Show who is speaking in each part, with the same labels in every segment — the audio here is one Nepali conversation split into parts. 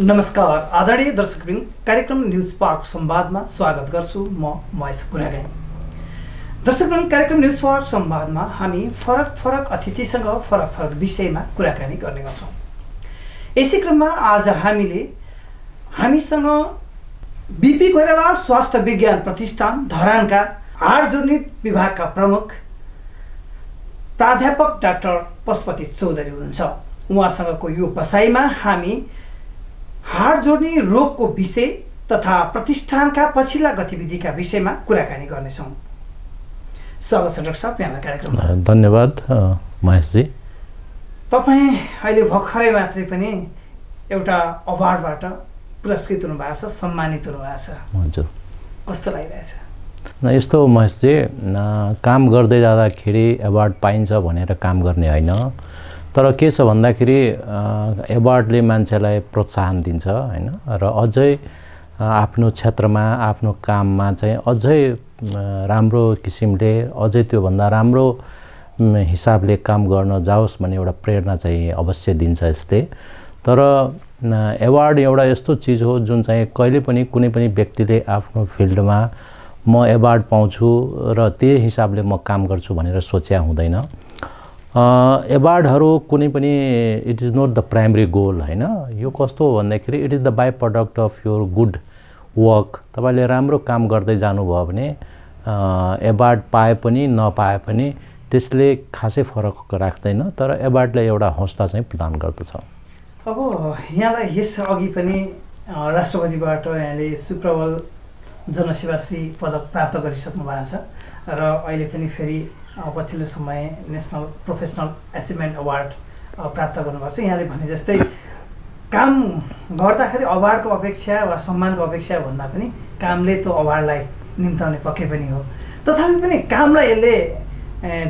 Speaker 1: नमस्कार आदरणीय दर्शकवृन्द कार्यक्रम न्युज पार्क संवादमा स्वागत गर्छु म महेश कुरागाई दर्शकवृन्द कार्यक्रम न्युज पार्क संवादमा हामी फरक फरक अतिथिसँग फरक फरक विषयमा कुराकानी गर्ने गर्छौँ। यसै क्रममा आज हामीले हामीसँग बिपी कोइराला स्वास्थ्य विज्ञान प्रतिष्ठान धरानका जोड्ने विभागका प्रमुख प्राध्यापक डाक्टर पशुपति चौधरी हुनुहुन्छ। उहाँसँगको यो बसाइमा हामी हाड जोड्ने रोगको विषय तथा प्रतिष्ठानका पछिल्ला गतिविधिका विषयमा कुराकानी गर्नेछौँ। स्वागत छ डाक्टर साहब यहाँलाई कार्यक्रममा
Speaker 2: धन्यवाद महेशजी।
Speaker 1: तपाईँ अहिले भर्खरै मात्रै पनि एउटा अवार्डबाट पुरस्कृत हुनुभएको छ सम्मानित हुनुभएको छ।
Speaker 2: हजुर।
Speaker 1: कस्तो लागिरहेछ?
Speaker 2: न यस्तो महेशजी। काम गर्दै जाँदाखेरि एवार्ड पाइन्छ भनेर काम गर्ने होइन। तर के छ भन्दाखेरि एवार्डले मान्छेलाई प्रोत्साहन दिन्छ होइन? र अझै आफ्नो क्षेत्रमा आफ्नो काममा चाहिँ अझै राम्रो किसिमले अझै त्योभन्दा राम्रो हिसाबले काम गर्न जाओस् भन्ने एउटा प्रेरणा चाहिँ अवश्य दिन्छ यसले। तर एवार्ड एउटा यस्तो चिज हो जुन चाहिँ कहिले पनि कुनै पनि व्यक्तिले आफ्नो फिल्डमा म एवार्ड पाउँछु र त्यही हिसाबले म काम गर्छु भनेर सोच्या हुँदैन। एवार्डहरू कुनै पनि it is not the primary goal होइन? यो कस्तो हो भन्दाखेरि it is the by product of your good work तपाईँले राम्रो काम गर्दै जानुभयो भने एवार्ड पाए पनि नपाए पनि त्यसले खासै फरक राख्दैन तर एवार्डले एउटा हौसला चाहिँ प्रदान गर्दछ।
Speaker 1: अब यहाँलाई यस अघि पनि राष्ट्रपतिबाट यहाँले सुप्रबल जनसेवाश्री पदक प्राप्त गरिसक्नु भएको छ र अहिले पनि फेरि पछिल्लो समय नेसनल प्रोफेसनल एचिभमेन्ट अवार्ड प्राप्त गर्नुभएको छ। यहाँले भने जस्तै काम गर्दाखेरि अवार्डको अपेक्षा वा सम्मानको अपेक्षा भन्दा पनि कामले त्यो अवार्डलाई निम्ताउने पक्कै पनि हो। तथापि पनि कामलाई यसले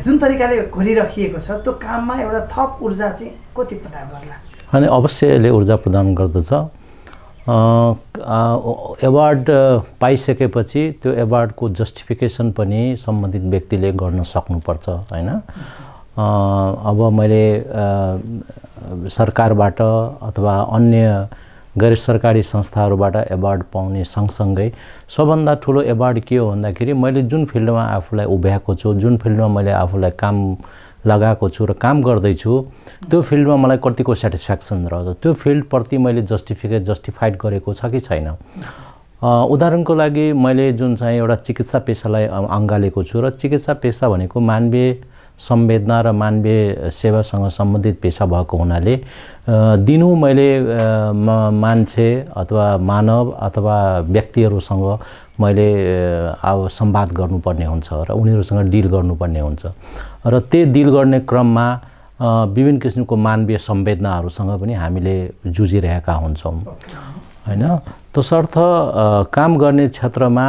Speaker 1: जुन तरिकाले गरिराखिएको छ त्यो काममा एउटा थप ऊर्जा चाहिँ कति प्रदान गर्ला?
Speaker 2: अनि अवश्य यसले ऊर्जा प्रदान गर्दछ। एवार्ड पाइसकेपछि त्यो एवार्डको जस्टिफिकेसन पनि सम्बन्धित व्यक्तिले गर्न सक्नुपर्छ होइन? अब मैले सरकारबाट अथवा अन्य गैर सरकारी संस्थाहरूबाट एवार्ड पाउने सँगसँगै सबभन्दा ठुलो एवार्ड के हो भन्दाखेरि मैले जुन फिल्डमा आफूलाई उभ्याएको छु जुन फिल्डमा मैले आफूलाई काम लगाएको छु र काम गर्दैछु त्यो फिल्डमा मलाई कतिको सेटिस्फ्याक्सन रहन्छ त्यो फिल्डप्रति मैले जस्टिफिकेट जस्टिफाइड गरेको छ कि छैन? उदाहरणको लागि मैले जुन चाहिँ एउटा चिकित्सा पेसालाई अँगालेको छु र चिकित्सा पेसा भनेको मानवीय संवेदना र मानवीय सेवासँग सम्बन्धित पेसा भएको हुनाले अ, दिनहुँ मैले मान्छे अथवा मानव अथवा व्यक्तिहरूसँग मैले अब संवाद गर्नुपर्ने हुन्छ र उनीहरूसँग डिल गर्नुपर्ने हुन्छ। र त्यही डिल गर्ने क्रममा विभिन्न किसिमको मानवीय संवेदनाहरूसँग पनि हामीले जुझिरहेका हुन्छौँ। होइन? तसर्थ काम गर्ने क्षेत्रमा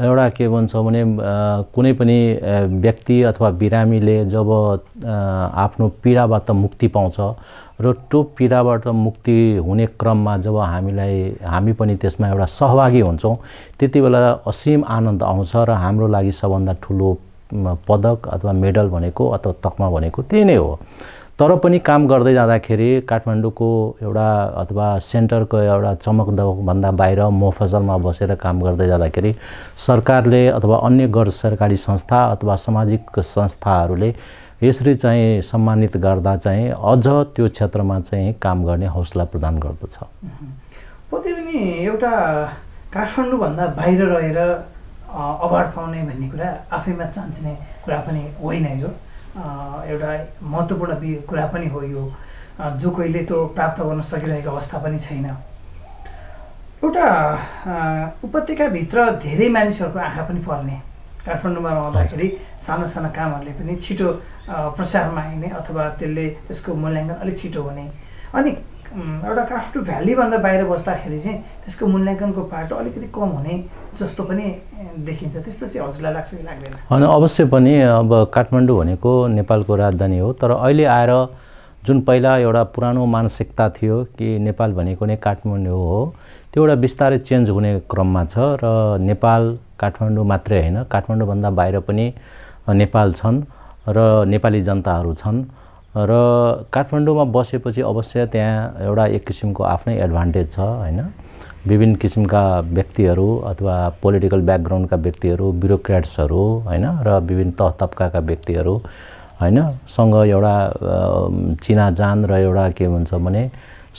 Speaker 2: एउटा के भन्छ भने कुनै पनि व्यक्ति अथवा बिरामीले जब आफ्नो पीडाबाट मुक्ति पाउँछ र त्यो पीडाबाट मुक्ति हुने क्रममा जब हामीलाई हामी पनि त्यसमा एउटा सहभागी हुन्छौँ त्यति बेला असीम आनन्द आउँछ र हाम्रो लागि सबभन्दा ठुलो पदक अथवा मेडल भनेको अथवा तकमा भनेको त्यही नै हो। तर पनि काम गर्दै जाँदाखेरि काठमाडौँको एउटा अथवा सेन्टरको एउटा चमकदमकभन्दा बाहिर मोफजलमा बसेर काम गर्दै जाँदाखेरि सरकारले अथवा अन्य गैर सरकारी संस्था अथवा सामाजिक संस्थाहरूले यसरी चाहिँ सम्मानित गर्दा चाहिँ अझ त्यो क्षेत्रमा चाहिँ काम गर्ने हौसला प्रदान गर्दछ।
Speaker 1: पक्कै पनि एउटा काठमाडौँभन्दा बाहिर रहेर अवार्ड पाउने भन्ने कुरा आफैमा चान्चिने कुरा पनि होइन यो। एउटा महत्त्वपूर्ण कुरा पनि हो यो। जो कोहीले त्यो प्राप्त गर्न सकिरहेको अवस्था पनि छैन। एउटा उपत्यकाभित्र धेरै मानिसहरूको आँखा पनि पर्ने। काठमाडौँमा रहँदाखेरि साना साना कामहरूले पनि छिटो अ, प्रचारमा आइने अथवा त्यसले त्यसको मूल्याङ्कन अलिक छिटो हुने। अनि एउटा काठमाडौँ भ्यालीभन्दा बाहिर बस्दाखेरि चाहिँ त्यसको मूल्याङ्कनको पाटो अलिकति कम हुने जस्तो पनि देखिन्छ। त्यस्तो चाहिँ हजुरलाई लाग्छ कि लाग्दैन?
Speaker 2: अनि अवश्य पनि अब काठमाडौँ भनेको नेपालको राजधानी हो। तर अहिले आएर जुन पहिला एउटा पुरानो मानसिकता थियो कि नेपाल भनेको नै काठमाडौँ हो त्यो एउटा बिस्तारै चेन्ज हुने क्रममा छ र नेपाल काठमाडौँ मात्रै होइन। काठमाडौँभन्दा बाहिर पनि नेपाल छन्। र नेपाली जनताहरू छन् र काठमाडौँमा बसेपछि अवश्य त्यहाँ एउटा एक किसिमको आफ्नै एडभान्टेज छ होइन? विभिन्न किसिमका व्यक्तिहरू अथवा पोलिटिकल ब्याकग्राउन्डका व्यक्तिहरू ब्युरोक्रेट्सहरू होइन? र विभिन्न तह तब्काका व्यक्तिहरू होइन? सँग एउटा चिनाजान र एउटा के भन्छ भने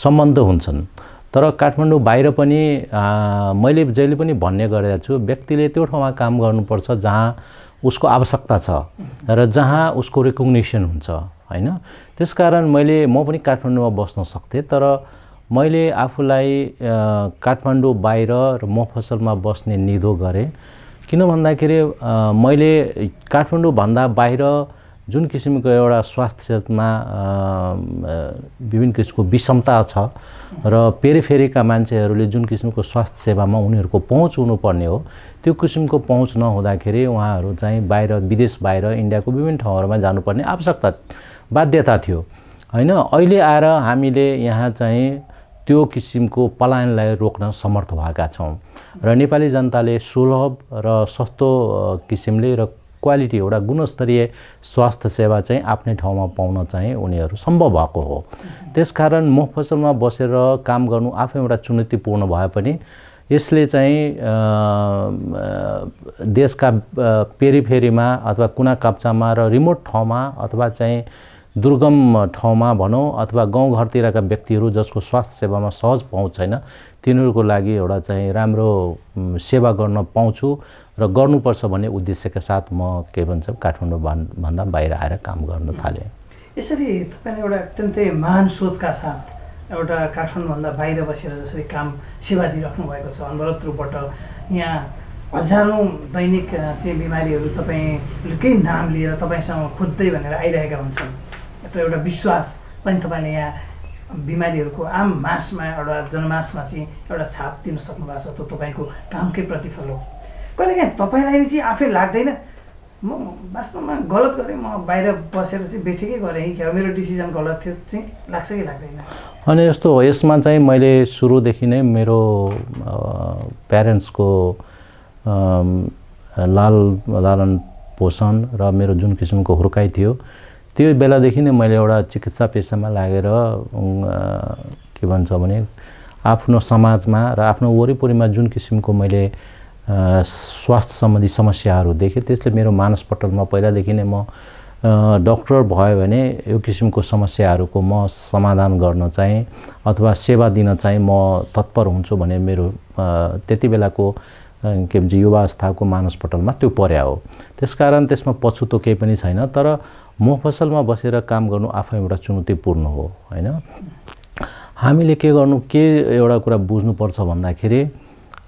Speaker 2: सम्बन्ध हुन्छन्। तर काठमाडौँ बाहिर पनि मैले जहिले पनि भन्ने गरेको छु व्यक्तिले त्यो ठाउँमा काम गर्नुपर्छ जहाँ उसको आवश्यकता छ र जहाँ उसको रेकग्नेसन हुन्छ होइन? त्यसकारण मैले म पनि काठमाडौँमा बस्न सक्थेँ तर मैले आफूलाई काठमाडौँ बाहिर र मफसलमा बस्ने निधो गरेँ। किन भन्दाखेरि मैले काठमाडौँभन्दा बाहिर जुन किसिमको एउटा स्वास्थ्य क्षेत्रमा विभिन्न किसिमको विषमता छ र पेरिफेरीका मान्छेहरूले जुन किसिमको स्वास्थ्य सेवामा उनीहरूको पहुँच हुनुपर्ने हो त्यो किसिमको पहुँच नहुँदाखेरि उहाँहरू चाहिँ बाहिर विदेश बाहिर इन्डियाको विभिन्न ठाउँहरूमा जानुपर्ने आवश्यकता बाध्यता थियो। होइन? अहिले आएर हामीले यहाँ चाहिँ त्यो किसिमको पलायनलाई रोक्न समर्थ भएका छौँ। र नेपाली जनताले सुलभ र सस्तो किसिमले र क्वालिटी एउटा गुणस्तरीय स्वास्थ्य सेवा चाहिँ आफ्नै ठाउँमा पाउन चाहिँ उनीहरू सम्भव भएको हो। त्यसकारण मुफसलमा बसेर काम गर्नु आफै एउटा चुनौतीपूर्ण भए पनि यसले चाहिँ देशका पेरिफेरीमा अथवा कुना काप्चामा र रिमोट ठाउँमा अथवा चाहिँ दुर्गम ठाउँमा भनौँ अथवा गाउँघरतिरका व्यक्तिहरू जसको स्वास्थ्य सेवामा सहज पहुँच छैन तिनीहरूको लागि एउटा चाहिँ राम्रो सेवा गर्न पाउँछु। र गर्नुपर्छ भन्ने उद्देश्यका साथ म के भन्छ काठमाडौँ भन्दा बाहिर आएर काम गर्न थालेँ।
Speaker 1: यसरी तपाईँले एउटा अत्यन्तै महान सोचका साथ एउटा काठमाडौँभन्दा बाहिर बसेर जसरी काम सेवा दिइराख्नु भएको छ अनवरत रूपबाट यहाँ हजारौँ दैनिक चाहिँ बिमारीहरू तपाईँले केही नाम लिएर तपाईँसँग खोज्दै भनेर आइरहेका हुन्छन्। यत्रो एउटा विश्वास पनि तपाईँले यहाँ बिमारीहरूको आम मासमा एउटा जनमासमा चाहिँ एउटा छाप दिन सक्नु भएको छ त्यो तपाईँको कामकै प्रतिफल हो। कहिलेकाहीँ तपाईँलाई चाहिँ आफै लाग्दैन। म वास्तवमा गलत गरेँ। म बाहिर बसेर चाहिँ बेठेकै गरेँ कि मेरो डिसिजन गलत थियो चाहिँ लाग्छ कि लाग्दैन?
Speaker 2: अनि यस्तो हो यसमा चाहिँ मैले सुरुदेखि नै मेरो प्यारेन्ट्सको लाल लालन पोषण र मेरो जुन किसिमको हुर्काइ थियो त्यो बेलादेखि नै मैले एउटा चिकित्सा पेसामा लागेर के भन्छ भने आफ्नो समाजमा र आफ्नो वरिपरिमा जुन किसिमको मैले स्वास्थ्य सम्बन्धी समस्याहरू देखेँ। त्यसले मेरो मानसपटलमा पहिलादेखि नै म डक्टर भयो भने यो किसिमको समस्याहरूको म समाधान गर्न चाहिँ अथवा सेवा दिन चाहिँ म तत्पर हुन्छु भने मेरो त्यति बेलाको के भन्छ युवावस्थाको मानसपटलमा त्यो पर्या हो। त्यसकारण त्यसमा पछुतो केही पनि छैन तर मफसलमा बसेर काम गर्नु आफै एउटा चुनौतीपूर्ण हो होइन? हामीले के गर्नु के एउटा कुरा बुझ्नुपर्छ भन्दाखेरि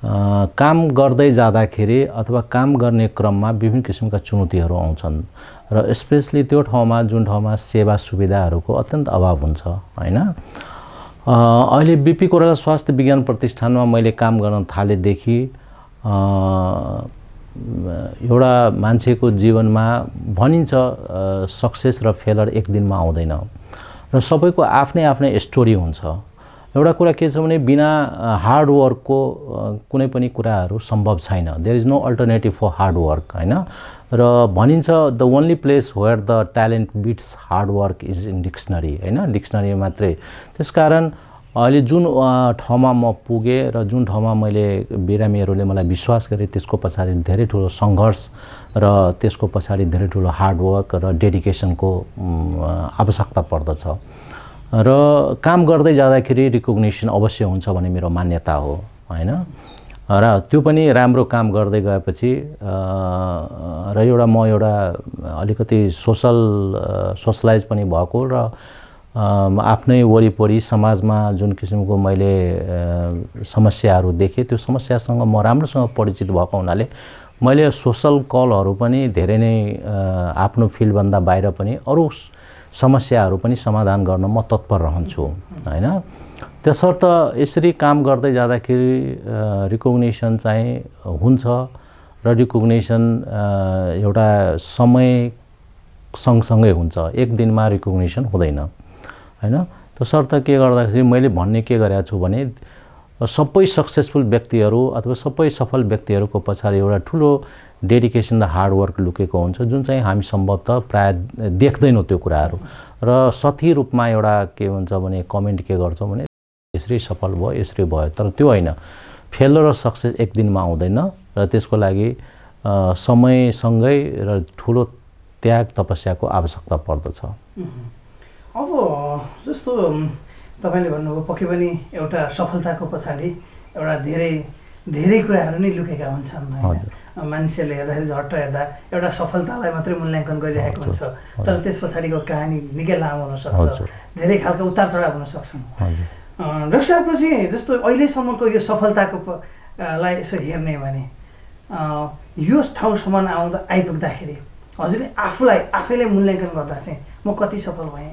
Speaker 2: काम गर्दै जाँदाखेरि अथवा काम गर्ने क्रममा विभिन्न किसिमका चुनौतीहरू आउँछन् र स्पेसली त्यो ठाउँमा जुन ठाउँमा सेवा सुविधाहरूको अत्यन्त अभाव हुन्छ होइन? अहिले बिपी कोराला स्वास्थ्य विज्ञान प्रतिष्ठानमा मैले काम गर्न थालेदेखि एउटा मान्छेको जीवनमा भनिन्छ सक्सेस र फेलर एक दिनमा आउँदैन। र सबैको आफ्नै आफ्नै स्टोरी हुन्छ। एउटा कुरा के छ भने बिना हार्डवर्कको कुनै पनि कुराहरू सम्भव छैन। There is no alternative for hard work होइन? र भनिन्छ the only place where the talent beats hard work is in dictionary होइन? डिक्सनरी मात्रै। त्यसकारण अहिले जुन ठाउँमा म पुगेँ र जुन ठाउँमा मैले बिरामीहरूले मलाई विश्वास गरे त्यसको पछाडि धेरै ठुलो सङ्घर्ष र त्यसको पछाडि धेरै ठुलो हार्डवर्क र डेडिकेसनको आवश्यकता पर्दछ। र काम गर्दै जाँदाखेरि रिकग्नेसन अवश्य हुन्छ भन्ने मेरो मान्यता हो होइन? र त्यो पनि राम्रो काम गर्दै गएपछि र एउटा म एउटा अलिकति सोसल सोसलाइज पनि भएको र आफ्नै वरिपरि समाजमा जुन किसिमको मैले समस्याहरू देखेँ त्यो समस्यासँग म राम्रोसँग परिचित भएको हुनाले मैले सोसल कलहरू पनि धेरै नै आफ्नो फिल्डभन्दा बाहिर पनि अरू समस्याहरू पनि समाधान गर्न म तत्पर रहन्छु होइन? त्यसर्थ यसरी काम गर्दै जाँदाखेरि रिकग्नेसन चाहिँ हुन्छ र रिकग्नेसन एउटा समय सँगसँगै हुन्छ। एक दिनमा रिकग्नेसन हुँदैन होइन? तसर्थ के गर्दाखेरि मैले भन्ने के गरेको छु भने सबै सक्सेसफुल व्यक्तिहरू अथवा सबै सफल व्यक्तिहरूको पछाडि एउटा ठुलो डेडिकेसन र हार्डवर्क लुकेको हुन्छ जुन चाहिँ हामी सम्भवतः प्राय देख्दैनौँ त्यो कुराहरू। र सठी रूपमा एउटा के हुन्छ भने कमेन्ट के गर्छौँ भने यसरी सफल भयो यसरी भयो। तर त्यो होइन। फेल र सक्सेस एक दिनमा आउँदैन र त्यसको लागि समयसँगै र ठुलो त्याग तपस्याको आवश्यकता पर्दछ।
Speaker 1: अब जस्तो तपाईँले भन्नुभयो पक्कै पनि एउटा सफलताको पछाडि एउटा धेरै धेरै कुराहरू नै लुकेका हुन्छन्। मान्छेले हेर्दाखेरि झट्ट हेर्दा एउटा सफलतालाई मात्रै मूल्याङ्कन गरिरहेको हुन्छ। तर त्यस पछाडिको कहानी निकै लामो हुनसक्छ धेरै खालको उतार चढाव हुनसक्छन् डाक्टर साहबको चाहिँ जस्तो अहिलेसम्मको यो सफलताको लाई यसो हेर्ने भने यो ठाउँसम्म आउँदा आइपुग्दाखेरि हजुरले आफूलाई आफैले मूल्याङ्कन गर्दा चाहिँ म कति सफल भएँ?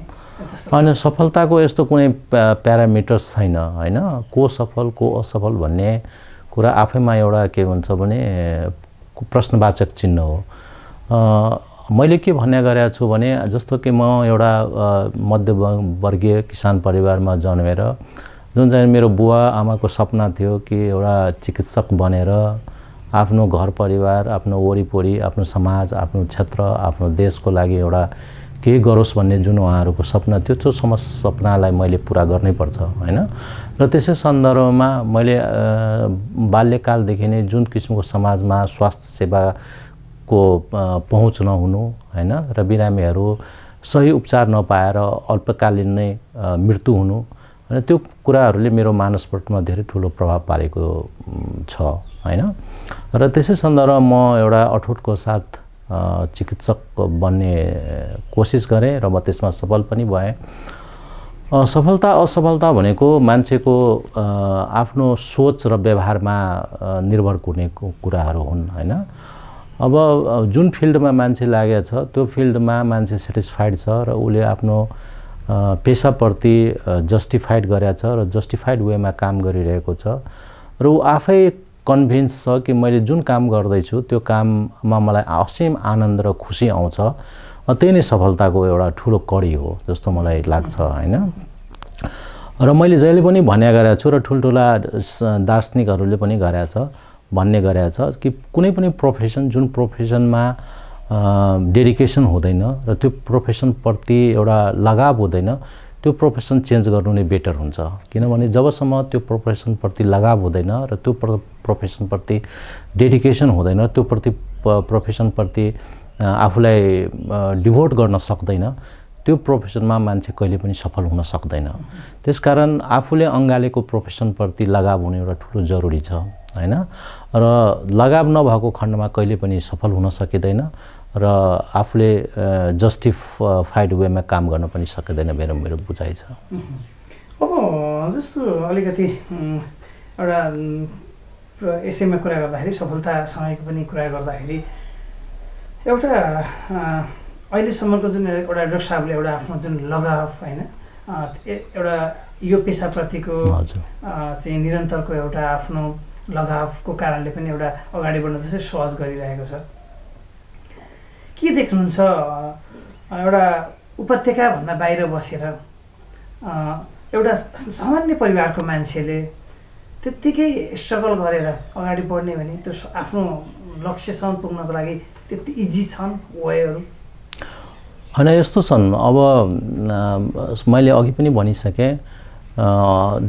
Speaker 2: होइन सफलताको यस्तो कुनै प्यारामिटर्स छैन होइन? को सफल को असफल भन्ने कुरा आफैमा एउटा के भन्छ भने प्रश्नवाचक चिन्ह हो। मैले के भन्ने गरेको छु भने जस्तो कि म एउटा मध्यवर्गीय किसान परिवारमा जन्मेर जुन चाहिँ मेरो बुवा आमाको सपना थियो कि एउटा चिकित्सक बनेर आफ्नो घर परिवार आफ्नो वरिपरि आफ्नो समाज आफ्नो क्षेत्र आफ्नो देशको लागि एउटा केही गरोस् भन्ने जुन उहाँहरूको सपना थियो त्यो सम सपनालाई मैले पुरा गर्नै पर्छ होइन? र त्यसै सन्दर्भमा मैले बाल्यकालदेखि नै जुन किसिमको समाजमा स्वास्थ्य सेवाको पहुँच नहुनु होइन? र बिरामीहरू सही उपचार नपाएर अल्पकालीन नै मृत्यु हुनु होइन? त्यो कुराहरूले मेरो मानसपटमा धेरै ठुलो प्रभाव पारेको छ होइन? र त्यसै सन्दर्भमा म एउटा अठोटको साथ चिकित्सक बन्ने कोसिस गरेँ र म त्यसमा सफल पनि भएँ। सफलता असफलता भनेको मान्छेको आफ्नो सोच र व्यवहारमा निर्भर हुने कुराहरू हुन् होइन? अब जुन फिल्डमा मान्छे लागेको छ त्यो फिल्डमा मान्छे सेटिस्फाइड छ र उसले आफ्नो पेसाप्रति जस्टिफाइड गरेका छ र जस्टिफाइड वेमा काम गरिरहेको छ र ऊ आफै कन्भिन्स छ कि मैले जुन काम गर्दैछु त्यो काममा मलाई असीम आनन्द र खुसी आउँछ। त्यही नै सफलताको एउटा ठुलो कडी हो जस्तो मलाई लाग्छ होइन? र मैले जहिले पनि भन्ने गरेको छु र ठुल्ठुला दार्शनिकहरूले पनि गरेका छ भन्ने गरेका छ कि कुनै पनि प्रोफेसन जुन प्रोफेसनमा डेडिकेसन हुँदैन र त्यो प्रोफेसनप्रति एउटा लगाव हुँदैन त्यो प्रोफेसन चेन्ज गर्नु नै बेटर हुन्छ। किनभने जबसम्म त्यो प्रोफेसनप्रति लगाव हुँदैन र त्यो प्र प्रोफेसनप्रति डेडिकेसन हुँदैन त्यो प्रति प्रोफेसनप्रति आफूलाई डिभोट गर्न सक्दैन त्यो प्रोफेसनमा मान्छे कहिले पनि सफल हुन सक्दैन। त्यसकारण आफूले अँगालेको प्रोफेसनप्रति लगाव हुनु एउटा ठुलो जरुरी छ होइन? र लगाव नभएको खण्डमा कहिले पनि सफल हुन सकिँदैन। र आफूले जस्टिफाइड वेमा काम गर्न पनि सकिँदैन मेरो मेरो बुझाइ छ।
Speaker 1: अब जस्तो अलिकति एउटा यसैमा कुरा गर्दाखेरि सफलतासँगको पनि कुरा गर्दाखेरि एउटा अहिलेसम्मको जुन एउटा डाक्टर साहबले एउटा आफ्नो जुन लगाव होइन एउटा यो पेसाप्रतिको चाहिँ निरन्तरको एउटा आफ्नो लगावको कारणले पनि एउटा अगाडि बढ्न जस्तै सहज गरिरहेको छ। के देख्नुहुन्छ? एउटा उपत्यकाभन्दा बाहिर बसेर एउटा सामान्य परिवारको मान्छेले त्यत्तिकै स्ट्रगल गरेर अगाडि बढ्ने भने त्यो आफ्नो लक्ष्यसम्म पुग्नको लागि त्यति इजी छन् वेहरू
Speaker 2: होइन यस्तो छन्। अब मैले अघि पनि भनिसकेँ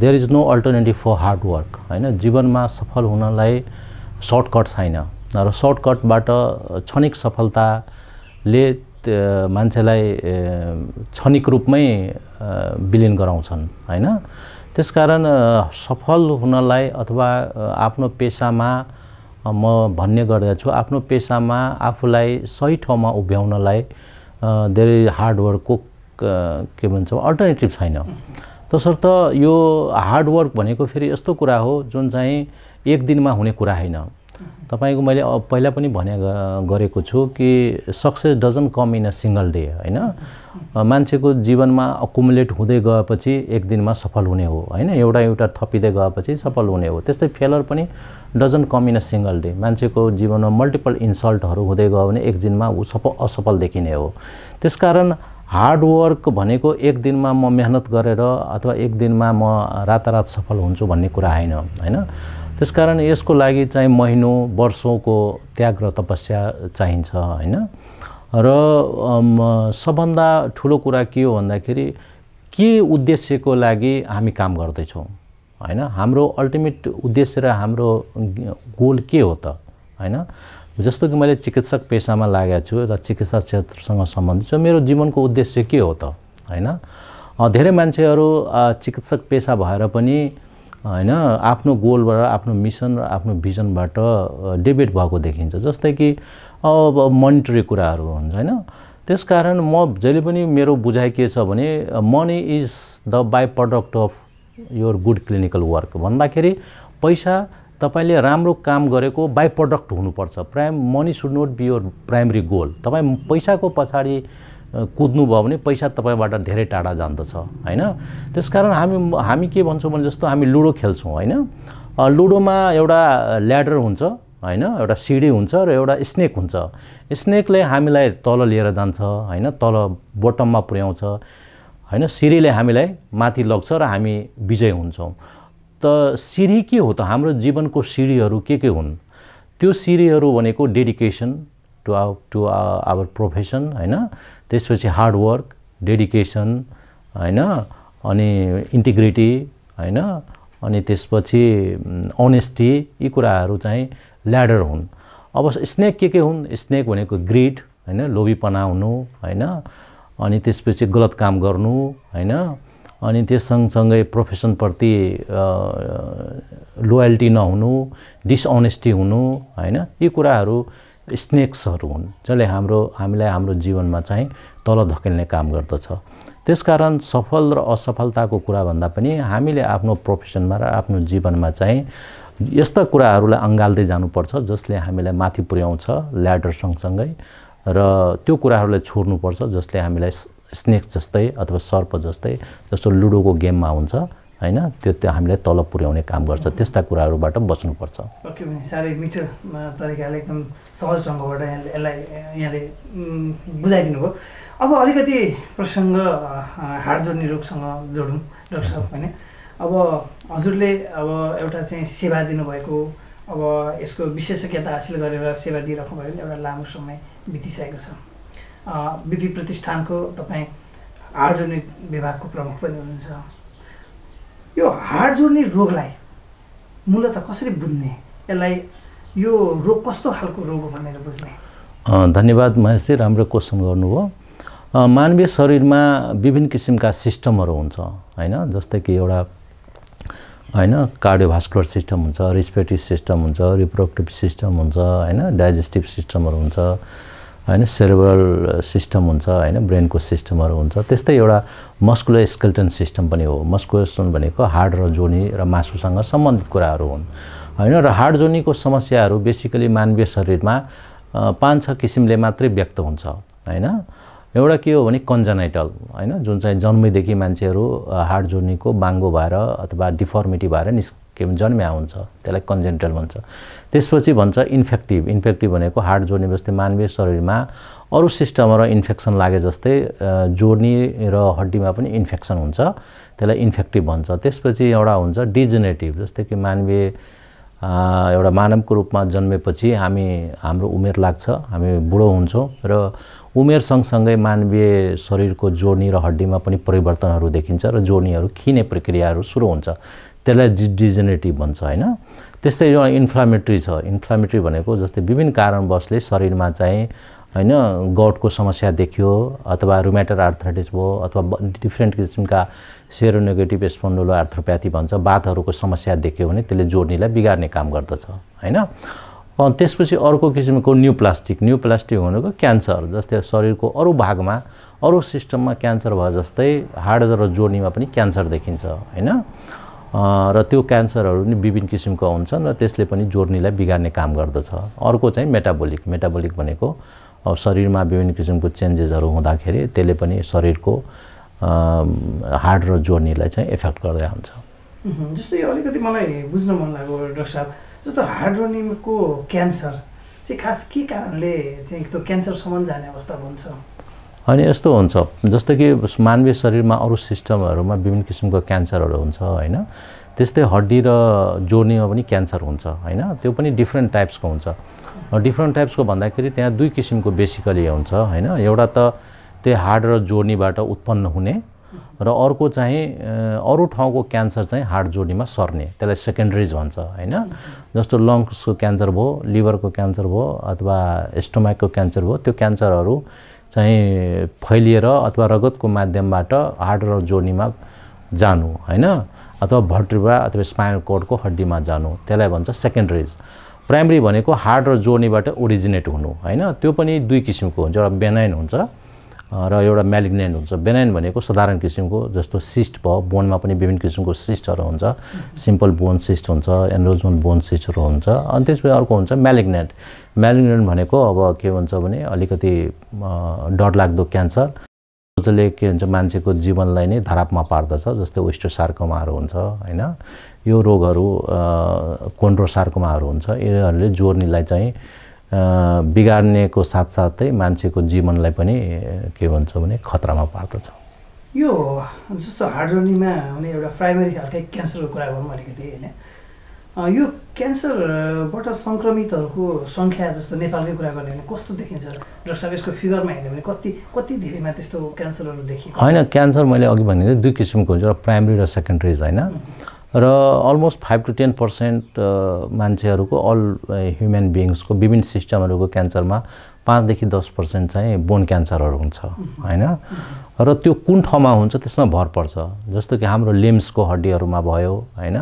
Speaker 2: there is no alternative for hard work होइन? जीवनमा सफल हुनलाई सर्टकट छैन। र सर्टकटबाट क्षणिक सफलताले मान्छेलाई क्षणिक रूपमै विलिन गराउँछन् होइन? त्यसकारण सफल हुनलाई अथवा आफ्नो पेसामा म भन्ने गर्दछु आफ्नो पेसामा आफूलाई सही ठाउँमा उभ्याउनलाई धेरै हार्डवर्कको के भन्छौँ अल्टरनेटिभ छैन। तसर्थ यो हार्डवर्क भनेको फेरि यस्तो कुरा हो जुन चाहिँ एक दिनमा हुने कुरा होइन। तपाईँको मैले पहिला पनि भने गरेको छु कि success doesn't come in a single day होइन? मान्छेको जीवनमा अकुमुलेट हुँदै गएपछि एक दिनमा सफल हुने हो होइन? एउटा एउटा थपिँदै गएपछि सफल हुने हो। त्यस्तै फेलर पनि doesn't come in a single day मान्छेको जीवनमा मल्टिपल इन्सल्टहरू हुँदै गयो भने एक दिनमा ऊ सफल असफल देखिने हो। त्यसकारण हार्डवर्क भनेको एक दिनमा म मेहनत गरेर अथवा एक दिनमा म रातारात सफल हुन्छु भन्ने कुरा होइन होइन? त्यसकारण यसको लागि चाहिँ महिनौँ वर्षौँको त्याग र तपस्या चाहिन्छ होइन? र सबभन्दा ठुलो कुरा के हो भन्दाखेरि के उद्देश्यको लागि हामी काम गर्दैछौँ होइन? हाम्रो अल्टिमेट उद्देश्य र हाम्रो गोल के हो त होइन? जस्तो कि मैले चिकित्सक पेसामा लागेको छु र चिकित्सा क्षेत्रसँग सम्बन्धित छु मेरो जीवनको उद्देश्य के हो त होइन? धेरै मान्छेहरू चिकित्सक पेसा भएर पनि होइन आफ्नो गोलबाट आफ्नो मिसन र आफ्नो भिजनबाट डेबिट भएको देखिन्छ। जस्तै कि अब मनिटरी कुराहरू हुन्छ होइन? त्यसकारण म जहिले पनि मेरो बुझाइ के छ भने money is the by product of your good clinical work भन्दाखेरि पैसा तपाईँले राम्रो काम गरेको बाई प्रडक्ट हुनुपर्छ। Prime money should not be your primary goal तपाईँ पैसाको पछाडि कुद्नुभयो भने पैसा तपाईँबाट धेरै टाढा जान्दछ होइन? त्यसकारण हामी हामी के भन्छौँ भने जस्तो हामी लुडो खेल्छौँ होइन? लुडोमा एउटा ल्याडर हुन्छ होइन? एउटा सिडी हुन्छ र एउटा स्नेक हुन्छ। स्नेकले हामीलाई तल लिएर जान्छ होइन? तल बोटममा पुर्याउँछ होइन? सिँढीले हामीलाई माथि लग्छ र हामी विजय हुन्छौँ। त सिँढी के हो त? हाम्रो जीवनको सिँढीहरू के के हुन्? त्यो सिँढीहरू भनेको dedication to our to our profession होइन? त्यसपछि हार्डवर्क डेडिकेसन होइन अनि इन्टिग्रिटी होइन अनि त्यसपछि अनेस्टी यी कुराहरू चाहिँ ल्याडर हुन्। अब स्नेक के के हुन्? स्नेक भनेको ग्रिड होइन लोभीपना हुनु होइन अनि त्यसपछि गलत काम गर्नु होइन अनि त्यस सँगसँगै प्रोफेसनप्रति लोयल्टी नहुनु डिसअनेस्टी हुनु होइन यी कुराहरू स्नेक्सहरू हुन् जसले हाम्रो हामीलाई हाम्रो जीवनमा चाहिँ तल धकेल्ने काम गर्दछ। त्यसकारण सफल र असफलताको कुराभन्दा पनि हामीले आफ्नो प्रोफेसनमा र आफ्नो जीवनमा चाहिँ यस्ता कुराहरूलाई अँगाल्दै जानुपर्छ जसले हामीलाई माथि पुर्याउँछ ल्याडर सँगसँगै र त्यो कुराहरूलाई छोड्नुपर्छ जसले हामीलाई स्नेक जस्तै अथवा सर्प जस्तै जस्तो लुडोको गेममा हुन्छ। होइन? त्यो त्यो हामीलाई तल पुर्याउने काम गर्छ। त्यस्ता कुराहरूबाट बस्नुपर्छ।
Speaker 1: ओके भने साह्रै मिठो तरिकाले एकदम सहज ढङ्गबाट यसलाई यहाँले बुझाइदिनु भयो अब अलिकति प्रसङ्ग हाड जोड्ने रोगसँग जोडौँ डाक्टर साहब होइन। अब हजुरले अब एउटा चाहिँ सेवा दिनुभएको अब यसको विशेषज्ञता हासिल गरेर सेवा दिइराख्नु भयो एउटा लामो समय बितिसकेको छ। बिपी प्रतिष्ठानको तपाईँ हाड जोड्ने विभागको प्रमुख पनि हुनुहुन्छ। यो हाड जोड्ने रोगलाई मूलत कसरी बुझ्ने? यसलाई यो रोग कस्तो खालको रोग हो भनेर बुझ्ने।
Speaker 2: धन्यवाद महेशजी राम्रो क्वेसन गर्नुभयो। मानवीय शरीरमा विभिन्न किसिमका सिस्टमहरू हुन्छ होइन? जस्तै कि एउटा होइन कार्डियोभास्कुलर सिस्टम हुन्छ रेस्पिरेटरी सिस्टम हुन्छ रिप्रोडक्टिभ सिस्टम हुन्छ होइन? डाइजेस्टिभ सिस्टमहरू हुन्छ। होइन सेरेब्रल सिस्टम हुन्छ होइन ब्रेनको सिस्टमहरू हुन्छ। त्यस्तै एउटा मस्कुलर स्केल्टन सिस्टम पनि हो। मस्कुलर भनेको हार्ड र जोनी र मासुसँग सम्बन्धित कुराहरू हुन्। होइन र हार्ड जोनीको समस्याहरू बेसिकली मानवीय शरीरमा पाँच छ किसिमले मात्रै व्यक्त हुन्छ। होइन एउटा के हो भने कन्जनाइटल होइन जुन चाहिँ जन्मैदेखि मान्छेहरू हार्ड जोर्नीको बाङ्गो भएर अथवा डिफर्मिटी भएर निस्के जन्म्या हुन्छ त्यसलाई कन्जेन्टल भन्छ। त्यसपछि भन्छ इन्फेक्टिभ इन्फेक्टिभ भनेको हार्ड जोर्नी जस्तै मानवीय शरीरमा अरू सिस्टमहरू इन्फेक्सन लागे जस्तै जोर्नी र हड्डीमा पनि इन्फेक्सन हुन्छ। त्यसलाई इन्फेक्टिभ भन्छ। त्यसपछि एउटा हुन्छ डिजेनेटिभ जस्तै कि मानवीय एउटा मानवको रूपमा जन्मेपछि हामी हाम्रो उमेर लाग्छ हामी बुढो हुन्छौँ र उमेर सँगसँगै मानवीय शरीरको जोड्नी र हड्डीमा पनि परिवर्तनहरू देखिन्छ र जोड्नीहरू खिने प्रक्रियाहरू सुरु हुन्छ। त्यसलाई डि डिजेनेटिभ भन्छ होइन? त्यस्तै इन्फ्लामेट्री छ। इन्फ्लामेट्री भनेको जस्तै विभिन्न कारणवशले शरीरमा चाहिँ होइन गटको समस्या देखियो अथवा रुमेटर आर्थराइटिस भयो अथवा डिफ्रेन्ट किसिमका सेरोनेगेटिभ स्पोन्डोलो आर्थ्रोप्याथी भन्छ बाथहरूको समस्या देख्यो भने त्यसले जोड्नीलाई बिगार्ने काम गर्दछ होइन? त्यसपछि अर्को किसिमको न्यू प्लास्टिक न्यू प्लास्टिक भनेको क्यान्सर जस्तै शरीरको अरू भागमा अरू सिस्टममा क्यान्सर भयो जस्तै हाड र जोड्नीमा पनि क्यान्सर देखिन्छ होइन? र त्यो क्यान्सरहरू पनि विभिन्न किसिमको हुन्छन् र त्यसले पनि जोड्नीलाई बिगार्ने काम गर्दछ। अर्को चाहिँ मेटाबोलिक मेटाबोलिक भनेको शरीरमा विभिन्न किसिमको चेन्जेसहरू हुँदाखेरि त्यसले पनि शरीरको हाड र जोड्नीलाई चाहिँ इफेक्ट गर्दै हुन्छ
Speaker 1: जस्तै अलिकति मलाई बुझ्न मन लाग्यो डाक्टर साहब। जस्तो हार्डरोनिमको क्यान्सर चाहिँ खास के कारणले चाहिँ त्यो क्यान्सरसम्म जाने अवस्था हुन्छ
Speaker 2: अनि यस्तो हुन्छ। जस्तो कि मानवीय शरीरमा अरू सिस्टमहरूमा विभिन्न किसिमको क्यान्सरहरू हुन्छ होइन? त्यस्तै हड्डी र जोड्नीमा पनि क्यान्सर हुन्छ होइन? त्यो पनि डिफ्रेन्ट टाइप्सको हुन्छ। डिफ्रेन्ट टाइप्सको भन्दाखेरि त्यहाँ दुई किसिमको बेसिकली हुन्छ होइन? एउटा त त्यही हाड र जोड्नीबाट उत्पन्न हुने र अर्को चाहिँ अरू ठाउँको क्यान्सर चाहिँ हार्ट जोडीमा सर्ने। त्यसलाई सेकेन्डरिज भन्छ होइन? जस्तो लङ्सको क्यान्सर भयो लिभरको क्यान्सर भयो अथवा स्टोमाकको क्यान्सर भयो त्यो क्यान्सरहरू चाहिँ फैलिएर अथवा रगतको माध्यमबाट हार्ट र जोडीमा जानु होइन? अथवा भट्रिवा अथवा स्पाइनल कोडको हड्डीमा जानु त्यसलाई भन्छ सेकेन्डरिज। प्राइमरी भनेको हार्ट र जोडनीबाट ओरिजिनेट हुनु होइन? त्यो पनि दुई किसिमको हुन्छ एउटा बेनाइन हुन्छ। र एउटा म्यालिग्नेन्ट हुन्छ। बेनाइन भनेको साधारण किसिमको जस्तो सिस्ट भयो बोनमा पनि विभिन्न किसिमको सिस्टहरू हुन्छ। सिम्पल बोन सिस्ट हुन्छ एनरोजमेन्ट बोन सिस्टहरू हुन्छ। अनि त्यसपछि अर्को हुन्छ म्यालिग्नेन्ट म्यालिग्नेन्ट भनेको अब के भन्छ भने अलिकति डरलाग्दो क्यान्सर। जसले के भन्छ मान्छेको जीवनलाई नै धरापमा पार्दछ जस्तै वेस्टो सार्कोमाहरू हुन्छ होइन? यो रोगहरू कोन्ड्रो सार्कोमाहरू हुन्छ। यिनीहरूले जोर्नीलाई चाहिँ बिगार्नेको साथसाथै मान्छेको जीवनलाई पनि के भन्छ भने खतरामा पार्दछ।
Speaker 1: यो जस्तो हार्डोनीमा हुने एउटा प्राइमेरी खालकै क्यान्सरको कुरा गरौँ अलिकति होइन? यो क्यान्सरबाट सङ्क्रमितहरूको सङ्ख्या जस्तो नेपालकै कुरा गर्ने भने कस्तो देखिन्छ? डक्टर साहब यसको फिगरमा हेर्ने भने कति कति धेरैमा त्यस्तो क्यान्सरहरू देखिन्छ
Speaker 2: होइन क्यान्सर मैले अघि भने दुई किसिमको हुन्छ प्राइमेरी र सेकेन्डरिज होइन? र almost five to ten percent मान्छेहरूको अल ह्युमन बिङ्सको विभिन्न सिस्टमहरूको क्यान्सरमा पाँचदेखि दस पर्सेन्ट चाहिँ बोन क्यान्सरहरू हुन्छ होइन? र त्यो कुन ठाउँमा हुन्छ त्यसमा भर पर्छ। जस्तो कि हाम्रो लिम्सको हड्डीहरूमा भयो होइन?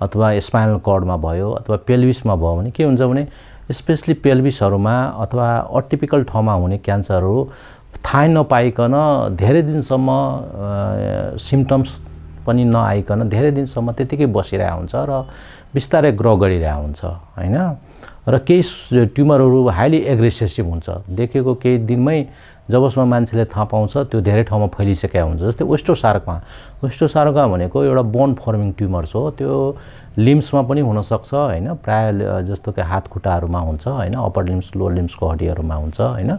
Speaker 2: अथवा स्पाइनल कर्डमा भयो अथवा पेल्भिसमा भयो भने के हुन्छ भने स्पेसली पेल्भिसहरूमा अथवा अटिपिकल ठाउँमा हुने क्यान्सरहरू थाहै नपाइकन धेरै दिनसम्म सिम्टम्स पनि नआइकन धेरै दिनसम्म त्यतिकै बसिरहेको हुन्छ र बिस्तारै ग्रो गरिरहेको हुन्छ होइन? र केही ट्युमरहरू हाइली एग्रेसिभ हुन्छ। देखेको केही दिनमै जबसम्म मान्छेले थाहा पाउँछ त्यो धेरै ठाउँमा फैलिसकेका हुन्छ। जस्तै वेस्टो सार्कमा वेस्टो सार्कमा भनेको एउटा बोन फर्मिङ ट्युमर्स हो। त्यो लिम्समा पनि हुनसक्छ होइन? प्रायः जस्तो कि हात खुट्टाहरूमा हुन्छ होइन? अप्पर लिम्स लोवर लिम्सको हड्डीहरूमा हुन्छ होइन?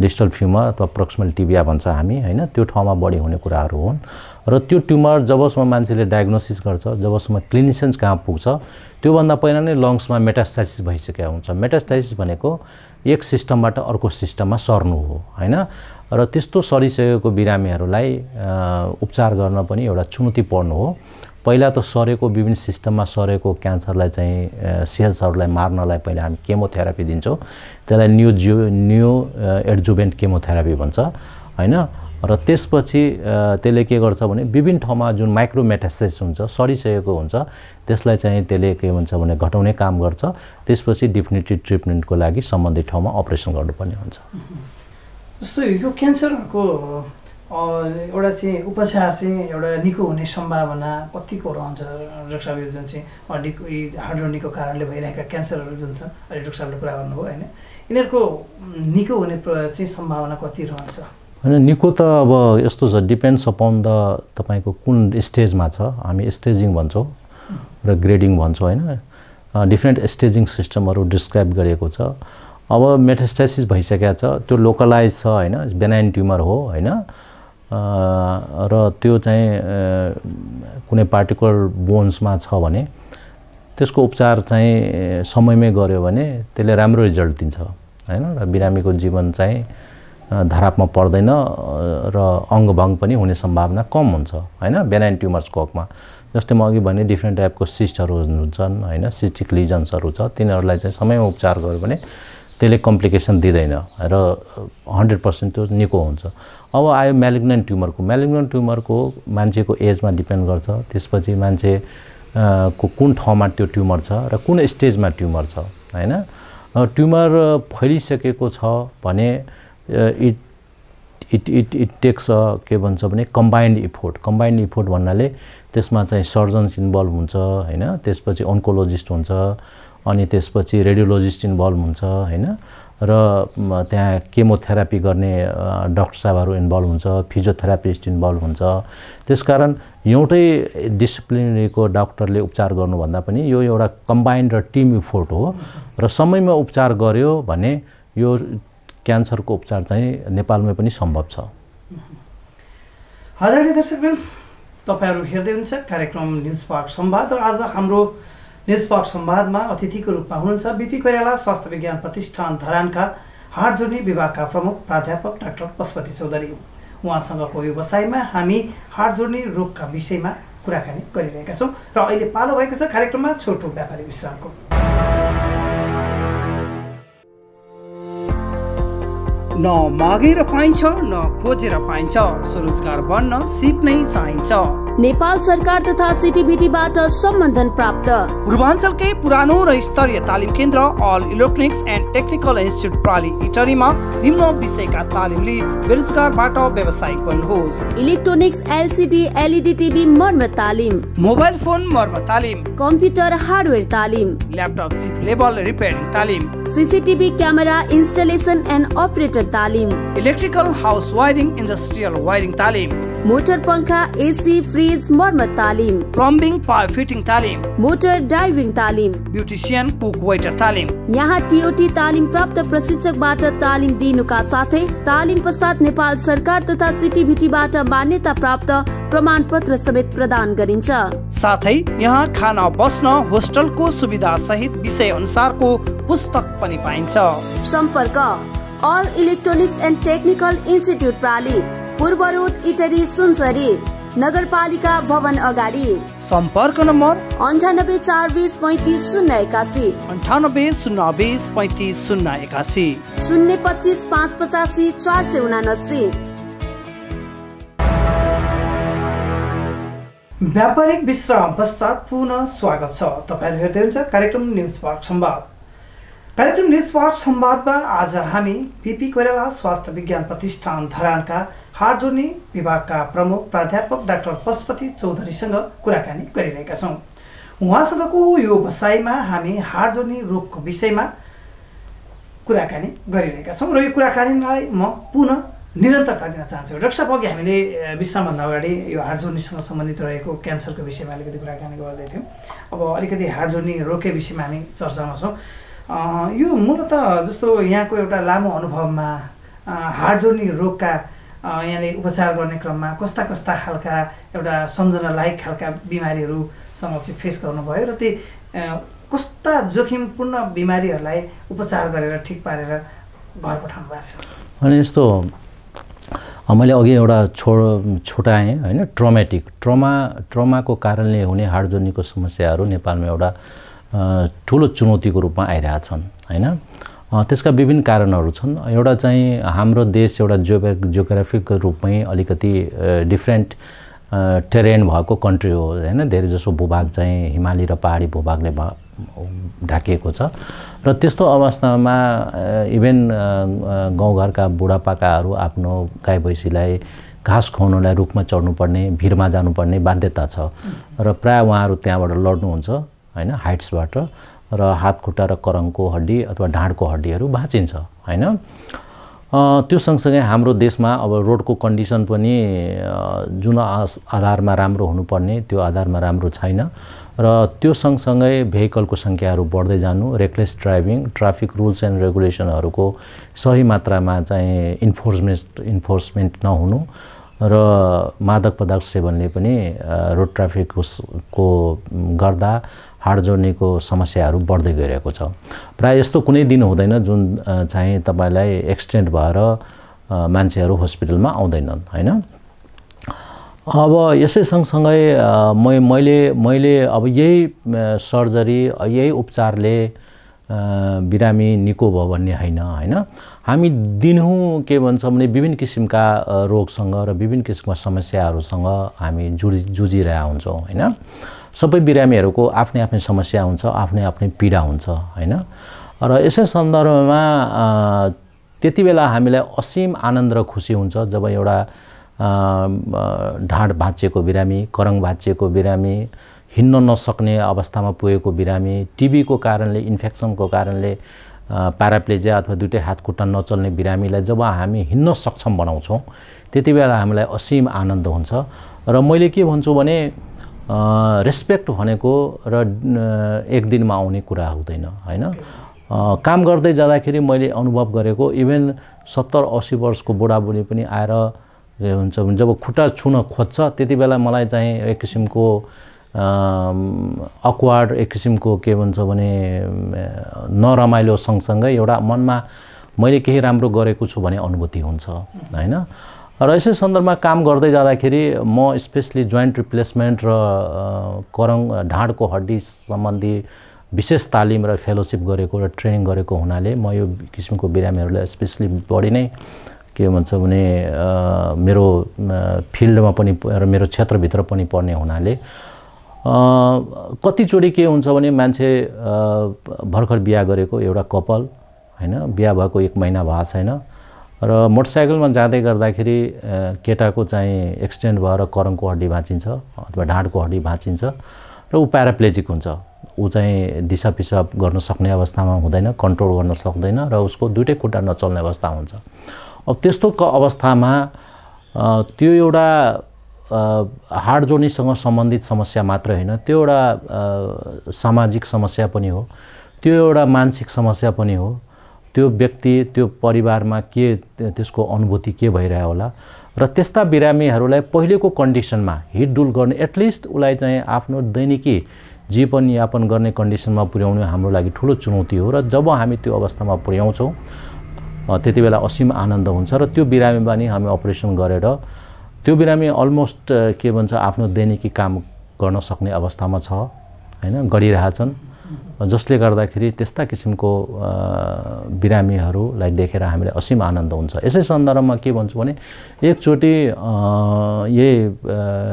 Speaker 2: डिस्टल फ्युमर अथवा प्रोक्समल टिबिया भन्छ हामी होइन? त्यो ठाउँमा बढी हुने कुराहरू हुन्। र त्यो ट्युमर जबसम्म मान्छेले डायग्नोसिस गर्छ जबसम्म क्लिनिसियन्स कहाँ पुग्छ त्योभन्दा पहिला नै लङ्समा मेटास्टाइसिस भइसकेको हुन्छ। मेटास्टाइसिस भनेको एक सिस्टमबाट अर्को सिस्टममा सर्नु हो होइन? र त्यस्तो सरिसकेको बिरामीहरूलाई उपचार गर्न पनि एउटा चुनौती पर्नु हो। पहिला त सरेको विभिन्न सिस्टममा सरेको क्यान्सरलाई चाहिँ सेल्सहरूलाई मार्नलाई पहिला हामी केमोथेरापी दिन्छौँ। त्यसलाई न्यु जियो न्यु एडजुबेन्ट केमोथेरापी भन्छ होइन? र त्यसपछि त्यसले के गर्छ भने विभिन्न ठाउँमा जुन माइक्रोमेटासाइस हुन्छ सडिसकेको हुन्छ त्यसलाई चाहिँ त्यसले के भन्छ भने घटाउने काम गर्छ। त्यसपछि डिफिनेटिभ ट्रिटमेन्टको लागि सम्बन्धित ठाउँमा अपरेसन गर्नुपर्ने हुन्छ।
Speaker 1: जस्तो यो क्यान्सरको एउटा चाहिँ उपचार चाहिँ एउटा निको हुने सम्भावना कतिको रहन्छ? डक्टर जुन चाहिँ हार्डोनीको कारणले भइरहेका क्यान्सरहरू जुन छन् अहिले डक्टर साहबले कुरा गर्नुभयो होइन? यिनीहरूको निको हुने चाहिँ सम्भावना कति रहन्छ?
Speaker 2: होइन निको त अब यस्तो छ डिपेन्ड्स अपन द तपाईँको कुन स्टेजमा छ। हामी स्टेजिङ भन्छौँ र ग्रेडिङ भन्छौँ होइन? डिफ्रेन्ट स्टेजिङ सिस्टमहरू डिस्क्राइब गरिएको छ। अब मेटास्टाइसिस भइसकेको छ त्यो लोकलाइज छ होइन? बेनाइन ट्युमर हो होइन? र त्यो चाहिँ कुनै पार्टिकुलर बोन्समा छ भने त्यसको उपचार चाहिँ समयमै गऱ्यो भने त्यसले राम्रो रिजल्ट दिन्छ होइन? र बिरामीको जीवन चाहिँ धरापमा पर्दैन र अङ्गभङ्ग पनि हुने सम्भावना कम हुन्छ होइन? बेनाइन ट्युमर्सको हकमा जस्तै म अघि भने डिफ्रेन्ट टाइपको सिस्टहरू हुन्छन् होइन? सिस्टिक लिजन्सहरू छ। तिनीहरूलाई चाहिँ समयमा उपचार गऱ्यो भने त्यसले कम्प्लिकेसन दिँदैन र हन्ड्रेड पर्सेन्ट त्यो निको हुन्छ। अब आयो म्यालिग्नेन्ट ट्युमरको म्यालिग्नेन्ट ट्युमरको मान्छेको एजमा डिपेन्ड गर्छ। त्यसपछि मान्छे को कुन ठाउँमा त्यो ट्युमर छ र कुन स्टेजमा ट्युमर छ होइन? ट्युमर फैलिसकेको छ भने it it it it takes a के भन्छ भने कम्बाइन्ड इफोर्ट कम्बाइन्ड इफोर्ट भन्नाले त्यसमा चाहिँ सर्जन्स इन्भल्भ हुन्छ होइन? त्यसपछि ओन्कोलोजिस्ट हुन्छ अनि त्यसपछि रेडियोलोजिस्ट इन्भल्भ हुन्छ होइन? र त्यहाँ केमोथेरापी गर्ने डक्टर साहबहरू इन्भल्भ हुन्छ फिजियोथेरापिस्ट इन्भल्भ हुन्छ। त्यसकारण एउटै डिसिप्लिनरीको डक्टरले उपचार गर्नुभन्दा पनि यो एउटा कम्बाइन्ड र टिम इफोर्ट हो। र समयमा उपचार गर्यो भने यो क्यान्सरको उपचार चाहिँ नेपालमै पनि सम्भव छ।
Speaker 1: आदरणीय दर्शकबिन तपाईँहरू हेर्दै हुनुहुन्छ कार्यक्रम न्युज पार्क संवाद र आज हाम्रो न्युज पार्क संवादमा अतिथिको रूपमा हुनुहुन्छ बिपी कोइराला स्वास्थ्य विज्ञान प्रतिष्ठान धरानका हाड जोड्ने विभागका प्रमुख प्राध्यापक डाक्टर पशुपति चौधरी। उहाँसँगको व्यवसायमा हामी हाड जोड्ने रोगका विषयमा कुराकानी गरिरहेका छौँ र अहिले पालो भएको छ कार्यक्रममा छोटो व्यापारी विश्रामको। न मागेर पाइन्छ न खोजेर पाइन्छ। स्वरोजगार बन्न सिप नै चाहिन्छ।
Speaker 3: नेपाल सरकार तथा सिटिभिटीबाट सम्बन्धन प्राप्त।
Speaker 1: पूर्वाञ्चलकै पुरानो र स्तरीय तालिम केन्द्र all electronics and technical institute प्राली इटरीमा निम्न विषयका तालिम लिई बेरोजगारबाट व्यवसायिक बन्नुहोस्
Speaker 3: इलेक्ट्रोनिक्स एलसिडी एलइडी टिभी मर्मत तालिम।
Speaker 1: मोबाइल फोन मर्मत तालिम।
Speaker 3: कम्प्युटर हार्डवेयर तालिम।
Speaker 1: ल्यापटप चिप लेबल रिपेयरिङ तालिम।
Speaker 3: CCTV camera installation and operator talim.
Speaker 1: Electrical house wiring industrial wiring talim.
Speaker 3: Motor पंखा एसी फ्रिज मर्मत तालिम।
Speaker 1: प्लम्बिङ पाइप फिटिङ तालिम।
Speaker 3: मोटर ड्राइभिङ तालिम।
Speaker 1: ब्युटिसियन कुक वेटर तालिम।
Speaker 3: यहाँ टिओटी तालिम प्राप्त प्रशिक्षकबाट तालिम दिनुका साथै तालिम पश्चात नेपाल सरकार तथा सिटिभिटीबाट मान्यता प्राप्त प्रमाण पत्र समेत प्रदान गरिन्छ।
Speaker 1: साथै यहाँ खाना बस्न होस्टलको सुविधा सहित विषय अनुसारको पुस्तक पनि पाइन्छ।
Speaker 3: सम्पर्क। All electronics and technical institute प्राली पूर्व रोड इटरी सुनसरी नगरपालिका भवन अगाडि।
Speaker 1: सम्पर्क नम्बर
Speaker 3: अन्ठानब्बे चार बिस पैँतिस शून्य एकासी।
Speaker 1: अन्ठानब्बे शून्य बिस पैँतिस शून्य एकासी।
Speaker 3: शून्य पच्चिस पाँच पचासी चार सय उनासी।
Speaker 1: व्यापारिक विश्राम पश्चात पुनः स्वागत छ। तपाईँहरू हेर्दै हुन्छ कार्यक्रम न्युज पार्क संवाद कार्यक्रम न्युज पार्क संवादमा आज हामी पिपी कोइराला स्वास्थ्य विज्ञान प्रतिष्ठान धरानका हाड जोड्ने विभागका प्रमुख प्राध्यापक डाक्टर पशुपति चौधरीसँग कुराकानी गरिरहेका छौँ। उहाँसँगको यो बसाइमा हामी हाड जोड्ने रोगको विषयमा कुराकानी गरिरहेका छौँ र यो कुराकानीलाई म पुनः निरन्तरता दिन चाहन्छु। डाक्टर अघि हामीले विश्रामभन्दा अगाडि यो हाड जोड्नीसँग सम्बन्धित रहेको क्यान्सरको विषयमा अलिकति कुराकानी गर्दै थियौँ। अब अलिकति हाड जोड्ने रोगकै विषयमा हामी चर्चामा छौँ। यो मूलत जस्तो यहाँको एउटा लामो अनुभवमा हाड जोड्ने रोगका यहाँले उपचार गर्ने क्रममा कस्ता कस्ता खालका एउटा सम्झना लायक खालका बिमारीहरूसँग चाहिँ फेस गर्नुभयो र ती कस्ता जोखिमपूर्ण बिमारीहरूलाई उपचार गरेर ठिक पारेर घर पठाउनु भएको छ?
Speaker 2: अनि यस्तो मैले अघि एउटा छो छुट्याएँ होइन ट्रमेटिक। ट्रमा ट्रमाको कारणले हुने हाड जोड्नीको समस्याहरू नेपालमा एउटा ठुलो चुनौतीको रूपमा आइरहेछन् होइन? त्यसका विभिन्न कारणहरू छन्। एउटा चाहिँ हाम्रो देश एउटा जियो जियोग्राफिक रूपमै अलिकति डिफ्रेन्ट टेरेन भएको कन्ट्री हो होइन? धेरै जसो भूभाग चाहिँ हिमाली र पहाडी भूभागले ढाकिएको छ। र त्यस्तो अवस्थामा इभेन गाउँघरका बुढापाकाहरू आफ्नो गाई भैँसीलाई घाँस खुवाउनलाई रुखमा चढ्नुपर्ने भिरमा जानुपर्ने बाध्यता छ। र प्रायः उहाँहरू त्यहाँबाट लड्नुहुन्छ होइन? हाइट्सबाट। र हात खुट्टा र करङको हड्डी अथवा ढाँडको हड्डीहरू भाँचिन्छ होइन? त्यो सँगसँगै हाम्रो देशमा अब रोडको कन्डिसन पनि जुन आधारमा राम्रो हुनुपर्ने त्यो आधारमा राम्रो छैन। र त्यो सँगसँगै भेहिकलको सङ्ख्याहरू बढ्दै जानु reckless driving traffic rules and रेगुलेसनहरूको सही मात्रामा चाहिँ इन्फोर्समेन्ट इन्फोर्समेन्ट नहुनु। र मादक पदार्थ सेवनले पनि रोड ट्राफिकको गर्दा हाड जोड्नेको समस्याहरू बढ्दै गइरहेको छ। प्रायः यस्तो कुनै दिन हुँदैन जुन चाहिँ तपाईँलाई एक्सिडेन्ट भएर मान्छेहरू हस्पिटलमा आउँदैनन् होइन? अब यसै सँगसँगै मै मैले मैले अब यही सर्जरी यही उपचारले बिरामी निको भयो भन्ने होइन होइन? हामी दिनहुँ के भन्छ भने विभिन्न किसिमका रोगसँग र विभिन्न किसिमका समस्याहरूसँग हामी जुझि जुझिरहेका हुन्छौँ होइन? सबै बिरामीहरूको आफ्नै आफ्नै समस्या हुन्छ आफ्नै आफ्नै पीडा हुन्छ होइन? र यसै सन्दर्भमा त्यति बेला हामीलाई असीम आनन्द र खुसी हुन्छ जब एउटा ढाड भाँचिएको बिरामी करङ भाँचिएको बिरामी हिँड्न नसक्ने अवस्थामा पुगेको बिरामी टिबीको कारणले इन्फेक्सनको कारणले प्याराप्लेजिया अथवा दुइटै हात खुट्टा नचल्ने बिरामीलाई जब हामी हिँड्न सक्षम बनाउँछौँ त्यति बेला हामीलाई असीम आनन्द हुन्छ। र मैले के भन्छु भने रेस्पेक्ट भनेको र एक दिनमा आउने कुरा हुँदैन होइन? काम गर्दै जाँदाखेरि मैले अनुभव गरेको इभेन सत्तर असी वर्षको बुढाबुढी पनि आएर हुन्छ जब खुट्टा छुन खोज्छ त्यति बेला मलाई चाहिँ एक किसिमको अक्वार्ड एक किसिमको के भन्छ भने नरमाइलो सँगसँगै एउटा मनमा मैले केही राम्रो गरेको छु भन्ने अनुभूति हुन्छ होइन? र यसै सन्दर्भमा काम गर्दै जाँदाखेरि म स्पेसली जोइन्ट रिप्लेसमेन्ट र करङ ढाडको हड्डी सम्बन्धी विशेष तालिम र फेलोसिप गरेको र ट्रेनिङ गरेको हुनाले म यो किसिमको बिरामीहरूलाई स्पेसली बढी नै के भन्छ भने मेरो फिल्डमा पनि र मेरो क्षेत्रभित्र पनि पर्ने हुनाले कतिचोटि के हुन्छ भने मान्छे भर्खर बिहा गरेको एउटा कपाल होइन? बिहा भएको एक महिना भएको छैन। र मोटरसाइकलमा जाँदै गर्दाखेरि केटाको चाहिँ एक्सटेन्ड भएर करङको हड्डी भाँचिन्छ अथवा ढाँडको हड्डी भाँचिन्छ र ऊ प्याराप्लेजिक हुन्छ। ऊ चाहिँ दिसा पिसाब गर्न सक्ने अवस्थामा हुँदैन कन्ट्रोल गर्न सक्दैन र उसको दुइटै खुट्टा नचल्ने अवस्था हुन्छ। अब त्यस्तो अवस्थामा त्यो एउटा हाड जोड्नीसँग सम्बन्धित समस्या मात्र होइन त्यो एउटा सामाजिक समस्या पनि हो त्यो एउटा मानसिक समस्या पनि हो। त्यो व्यक्ति त्यो परिवारमा के त्यसको अनुभूति के भइरह्यो होला? र त्यस्ता बिरामीहरूलाई पहिलेको कन्डिसनमा हिडडुल गर्ने एटलिस्ट उसलाई चाहिँ आफ्नो दैनिकी जीवनयापन गर्ने कन्डिसनमा पुर्याउनु हाम्रो लागि ठुलो चुनौती हो र जब हामी त्यो अवस्थामा पुर्याउँछौँ त्यति बेला असीम आनन्द हुन्छ र त्यो बिरामीमा नि हामी अपरेसन गरेर त्यो बिरामी अलमोस्ट के भन्छ आफ्नो दैनिकी काम गर्न सक्ने अवस्थामा छ होइन? गरिरहेछन्। जसले गर्दाखेरि त्यस्ता किसिमको बिरामीहरूलाई देखेर हामीलाई असीम आनन्द हुन्छ। यसै सन्दर्भमा के भन्छु भने एकचोटि यही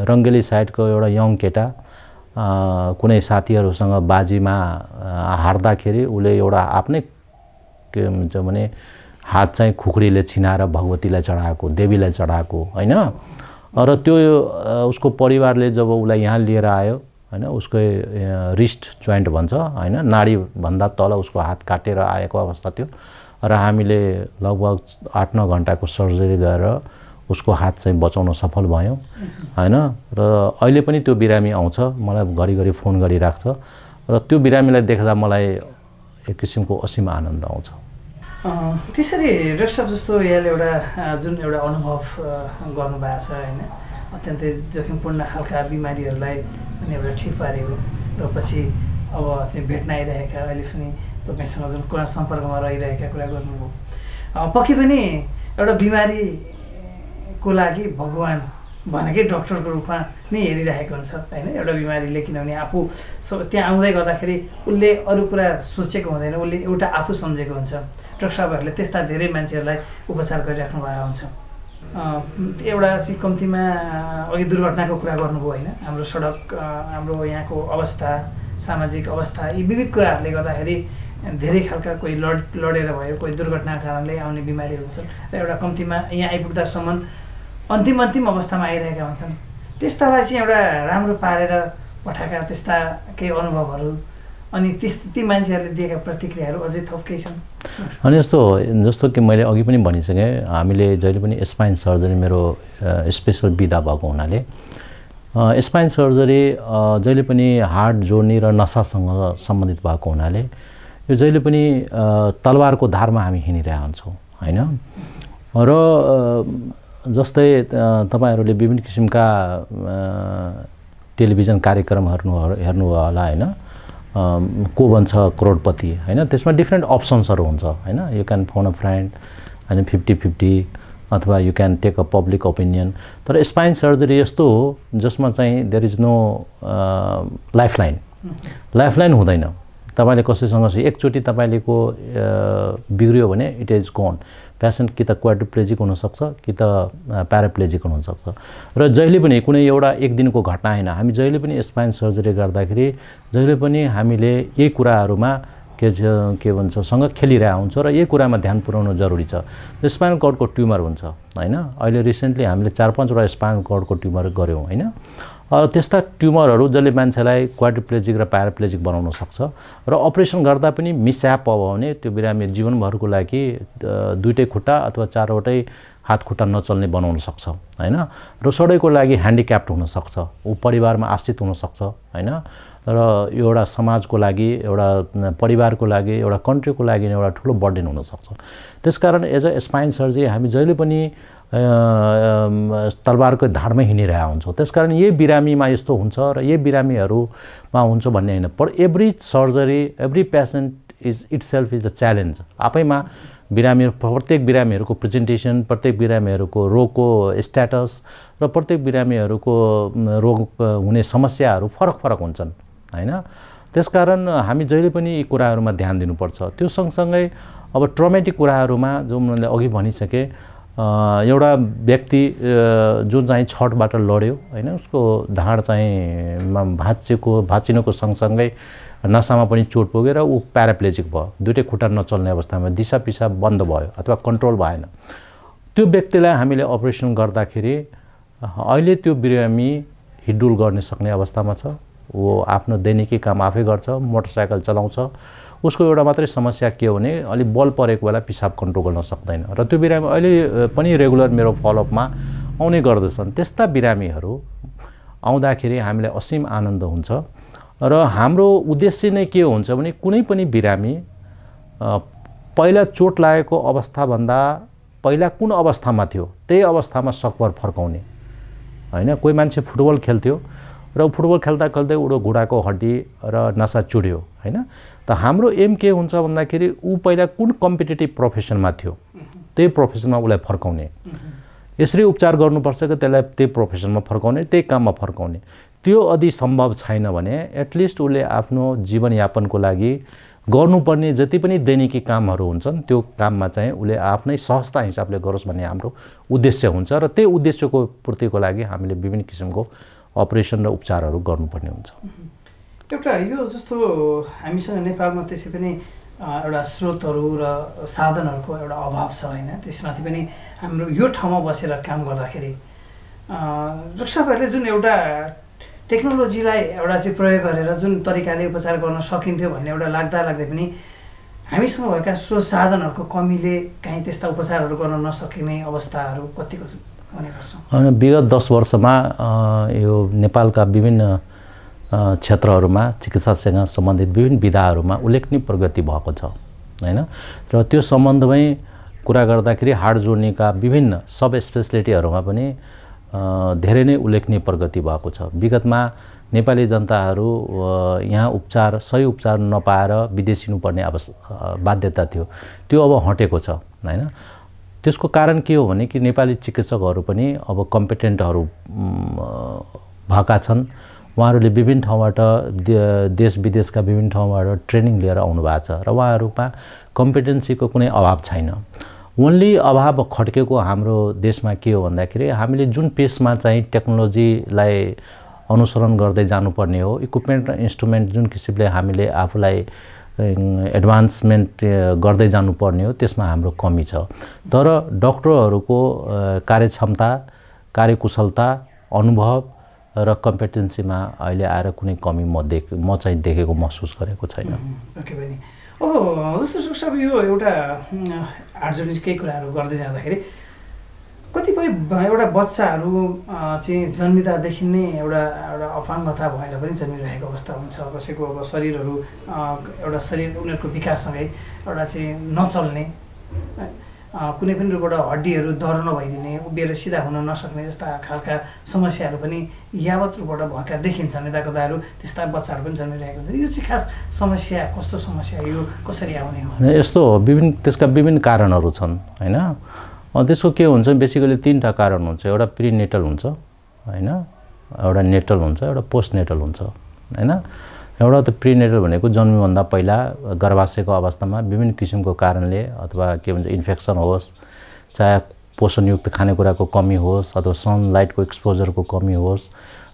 Speaker 2: रङ्गेली साइडको एउटा यङ केटा कुनै साथीहरूसँग बाजीमा हार्दाखेरि उसले एउटा आफ्नै के भन्छ भने हात चाहिँ खुकुरीले छिनाएर भगवतीलाई चढाएको देवीलाई चढाएको होइन? र त्यो उसको परिवारले जब उसलाई यहाँ लिएर आयो होइन उसको रिस्ट जोइन्ट भन्छ होइन नाडीभन्दा तल उसको हात काटेर आएको अवस्था थियो र हामीले लगभग आठ नौ घन्टाको सर्जरी गरेर उसको हात चाहिँ बचाउन सफल भयौँ होइन र अहिले पनि त्यो बिरामी आउँछ मलाई घरिघरि फोन गरिराख्छ र त्यो बिरामीलाई देख्दा मलाई एक किसिमको असीम आनन्द आउँछ।
Speaker 1: त्यसरी रेक्सप जस्तो यहाँले एउटा जुन एउटा अनुभव गर्नुभएको छ होइन? अत्यन्तै जोखिमपूर्ण खालका बिमारीहरूलाई पनि एउटा ठिक पारेको र पछि अब चाहिँ भेट्न आइरहेका अहिले पनि तपाईँसँग जुन कुरा सम्पर्कमा रहिरहेका कुरा गर्नुभयो। पक्कै पनि एउटा बिमारी को लागि भगवान् भनेकै डक्टरको रूपमा नै हेरिरहेको हुन्छ होइन? एउटा बिमारीले किनभने आफू सब त्यहाँ आउँदै गर्दाखेरि उसले अरू कुरा सोचेको हुँदैन उसले एउटा आफू सम्झेको हुन्छ। डक्टर साहबहरूले त्यस्ता धेरै मान्छेहरूलाई उपचार गरिराख्नु भएको हुन्छ। एउटा चाहिँ कम्तीमा अघि दुर्घटनाको कुरा गर्नुभयो होइन। हाम्रो सडक हाम्रो यहाँको अवस्था सामाजिक अवस्था यी विविध कुराहरूले गर्दाखेरि धेरै खालका कोही लड लडेर भयो कोही दुर्घटनाको कारणले आउने बिमारीहरू हुन्छन् र एउटा कम्तीमा यहाँ आइपुग्दासम्म अन्तिम अन्तिम अवस्थामा आइरहेका हुन्छन्। त्यस्तालाई चाहिँ एउटा राम्रो पारेर पठाएका त्यस्ता केही अनुभवहरू अनि त्यस ती मान्छेहरूले दिएका प्रतिक्रियाहरू अझै थप छन्।
Speaker 2: अनि यस्तो जस्तो कि मैले अघि पनि भनिसकेँ हामीले जहिले पनि स्पाइन सर्जरी मेरो स्पेसल विधा भएको हुनाले स्पाइन सर्जरी जहिले पनि हार्ट जोड्ने र नसासँग सम्बन्धित भएको हुनाले यो जहिले पनि तलवारको धारमा हामी हिँडिरहेका हुन्छौँ होइन? र जस्तै तपाईँहरूले विभिन्न किसिमका टेलिभिजन कार्यक्रम हेर्नु हेर्नुभयो होला होइन? को भन्छ करोडपति होइन? त्यसमा डिफ्रेन्ट अप्सन्सहरू हुन्छ होइन? You can phone a friend होइन फिफ्टी फिफ्टी अथवा you can take a public opinion तर स्पाइन सर्जरी यस्तो हो जसमा चाहिँ there is no lifeline lifeline हुँदैन। तपाईँले कसैसँग एकचोटि तपाईँलेको बिग्रियो भने इट इज गोन पेसेन्ट कि त क्वाड्रिप्लेजिक हुनसक्छ कि त प्याराप्लेजिक हुनसक्छ। र जहिले पनि कुनै एउटा एक दिनको घटना होइन हामी जहिले पनि स्पाइन सर्जरी गर्दाखेरि जहिले पनि हामीले यही कुराहरूमा के के भन्छ सँग खेलिरहेको हुन्छ र यही कुरामा ध्यान पुर्याउनु जरुरी छ। स्पाइनल कर्डको ट्युमर हुन्छ होइन? अहिले रिसेन्टली हामीले चार पाँचवटा स्पाइनल कर्डको ट्युमर गऱ्यौँ होइन? त्यस्ता ट्युमरहरू जसले मान्छेलाई क्वाड्रिप्लेजिक र प्याराप्लेजिक बनाउन सक्छ र अपरेसन गर्दा पनि मिसएप भयो भने त्यो बिरामी जीवनभरको लागि दुइटै खुट्टा अथवा चारवटै हात खुट्टा नचल्ने बनाउन सक्छ होइन? र सडैको लागि ह्यान्डिक्याप्ट हुनसक्छ ऊ परिवारमा आश्रित हुनसक्छ होइन? र एउटा समाजको लागि एउटा परिवारको लागि एउटा कन्ट्रीको लागि एउटा ठुलो बर्डेन हुनसक्छ त्यसकारण एज अ स्पाइन सर्जरी हामी जहिले पनि तलवारको धाडमै हिँडिरहेको हुन्छौँ। त्यसकारण यही बिरामीमा यस्तो हुन्छ र यही बिरामीहरूमा हुन्छ भन्ने होइन। Per every surgery every patient is itself is a challenge आफैमा बिरामी प्रत्येक बिरामीहरूको प्रेजेन्टेसन प्रत्येक बिरामीहरूको रोगको स्ट्याटस र प्रत्येक बिरामीहरूको रोग हुने समस्याहरू फरक फरक हुन्छन् होइन? त्यसकारण हामी जहिले पनि यी कुराहरूमा ध्यान दिनुपर्छ। त्यो सँगसँगै अब ट्रमेटिक कुराहरूमा जो मैले अघि भनिसकेँ एउटा व्यक्ति जो चाहिँ छटबाट लड्यो होइन उसको ढाड चाहिँ भाँचिएको भाँचिनुको सँगसँगै नसामा पनि चोट पुगेर ऊ प्याराप्लेजिक भयो। दुइटै खुट्टा नचल्ने अवस्थामा दिसा पिसाब बन्द भयो अथवा कन्ट्रोल भएन। त्यो व्यक्तिलाई हामीले अपरेसन गर्दाखेरि अहिले त्यो बिरामी हिडुल गर्न सक्ने अवस्थामा छ। ऊ आफ्नो दैनिकी काम आफै गर्छ मोटरसाइकल चलाउँछ। उसको एउटा मात्रै समस्या के हो भने अलिक बल परेको बेला पिसाब कन्ट्रोल गर्न सक्दैन। र त्यो बिरामी अहिले पनि रेगुलर मेरो फलोअपमा आउने गर्दछन्। त्यस्ता बिरामीहरू आउँदाखेरि हामीलाई असीम आनन्द हुन्छ। र हाम्रो उद्देश्य नै के हुन्छ भने कुनै पनि बिरामी पहिला चोट लागेको अवस्थाभन्दा पहिला कुन अवस्थामा थियो त्यही अवस्थामा सकभर फर्काउने। होइन कोही मान्छे फुटबल खेल्थ्यो र फुटबल खेल्दा खेल्दै उडो घुँडाको हड्डी र नसा चुड्यो होइन? त हाम्रो एम के हुन्छ भन्दाखेरि ऊ पहिला कुन कम्पिटेटिभ प्रोफेसनमा थियो? त्यही प्रोफेसनमा उसलाई फर्काउने। यसरी उपचार गर्नुपर्छ कि त्यसलाई त्यही प्रोफेसनमा फर्काउने त्यही काममा फर्काउने। त्यो यदि सम्भव छैन भने एटलिस्ट उसले आफ्नो जीवनयापनको लागि गर्नुपर्ने जति पनि दैनिकी कामहरू हुन्छन् त्यो काममा चाहिँ उसले आफ्नै सहजता हिसाबले गरोस् भन्ने हाम्रो उद्देश्य हुन्छ। र त्यही उद्देश्यको पूर्तिको लागि हामीले विभिन्न किसिमको अपरेसन र उपचारहरू गर्नुपर्ने हुन्छ।
Speaker 1: एउटा यो जस्तो हामीसँग नेपालमा त्यसै पनि एउटा स्रोतहरू र साधनहरूको एउटा अभाव छ होइन त्यसमाथि पनि हाम्रो यो ठाउँमा बसेर काम गर्दाखेरि रक्षाहरूले जुन एउटा टेक्नोलोजीलाई एउटा चाहिँ प्रयोग गरेर जुन तरिकाले उपचार गर्न सकिन्थ्यो भन्ने एउटा लाग्दा लाग्दै पनि हामीसँग भएका स्रोत साधनहरूको कमीले काहीँ त्यस्ता उपचारहरू गर्न नसकिने अवस्थाहरू कतिको गर्छ
Speaker 2: विगत दस वर्षमा यो नेपालका विभिन्न क्षेत्रहरूमा चिकित्सासँग सम्बन्धित विभिन्न विधाहरूमा उल्लेखनीय प्रगति भएको छ होइन? र त्यो सम्बन्धमै कुरा गर्दाखेरि हाड जोड्नेका विभिन्न सब स्पेसलिटीहरूमा पनि धेरै नै उल्लेखनीय प्रगति भएको छ। विगतमा नेपाली जनताहरू यहाँ उपचार सही उपचार नपाएर विदेशिनुपर्ने आवश्य बाध्यता थियो। त्यो अब हटेको छ होइन? त्यसको कारण के हो भने कि नेपाली चिकित्सकहरू पनि अब कम्पिटेन्टहरू भएका छन्। उहाँहरूले विभिन्न ठाउँबाट देश विदेशका विभिन्न ठाउँबाट ट्रेनिङ लिएर आउनुभएको छ र उहाँहरूमा कम्पिटेन्सीको कुनै अभाव छैन। ओन्ली अभाव खड्केको हाम्रो देशमा के हो भन्दाखेरि हामीले जुन पेसमा चाहिँ टेक्नोलोजीलाई अनुसरण गर्दै जानुपर्ने हो इक्विपमेन्ट र इन्स्ट्रुमेन्ट जुन किसिमले हामीले आफूलाई एडभान्समेन्ट गर्दै जानुपर्ने हो त्यसमा हाम्रो कमी छ। तर डक्टरहरूको कार्यक्षमता कार्यकुशलता अनुभव र कम्पिटेन्सीमा अहिले आएर कुनै कमी म देख म चाहिँ देखेको महसुस गरेको छैन।
Speaker 1: ओके अब यो एउटा आर्जनिक केही कुराहरू गर्दै जाँदाखेरि कतिपय एउटा बच्चाहरू चाहिँ जन्मिँदादेखि नै एउटा एउटा अपाङ्गता भएर पनि जन्मिरहेको अवस्था हुन्छ। कसैको अब शरीरहरू एउटा शरीर उनीहरूको विकाससँगै एउटा चाहिँ नचल्ने कुनै पनि रूपबाट हड्डीहरू दह्रो नभइदिने उभिएर सिधा हुन नसक्ने जस्ता खालका समस्याहरू पनि यावत रूपबाट भएका देखिन्छन्। यताकताहरू त्यस्ता बच्चाहरू पनि जन्मिरहेको हुन्छ यो चाहिँ खास समस्या कस्तो समस्या यो कसरी आउने हो?
Speaker 2: यस्तो हो विभिन्न त्यसका विभिन्न कारणहरू छन् होइन? त्यसको के हुन्छ बेसिकली तिनवटा कारण हुन्छ। एउटा प्रिनेटल हुन्छ होइन? एउटा नेटल हुन्छ एउटा पोस्ट नेटल हुन्छ होइन? एउटा त प्रिनेटल भनेको जन्मभन्दा पहिला गर्भाशयको अवस्थामा विभिन्न किसिमको कारणले अथवा के भन्छ इन्फेक्सन होस् चाहे पोषणयुक्त खानेकुराको कमी होस् अथवा सनलाइटको एक्सपोजरको कमी होस्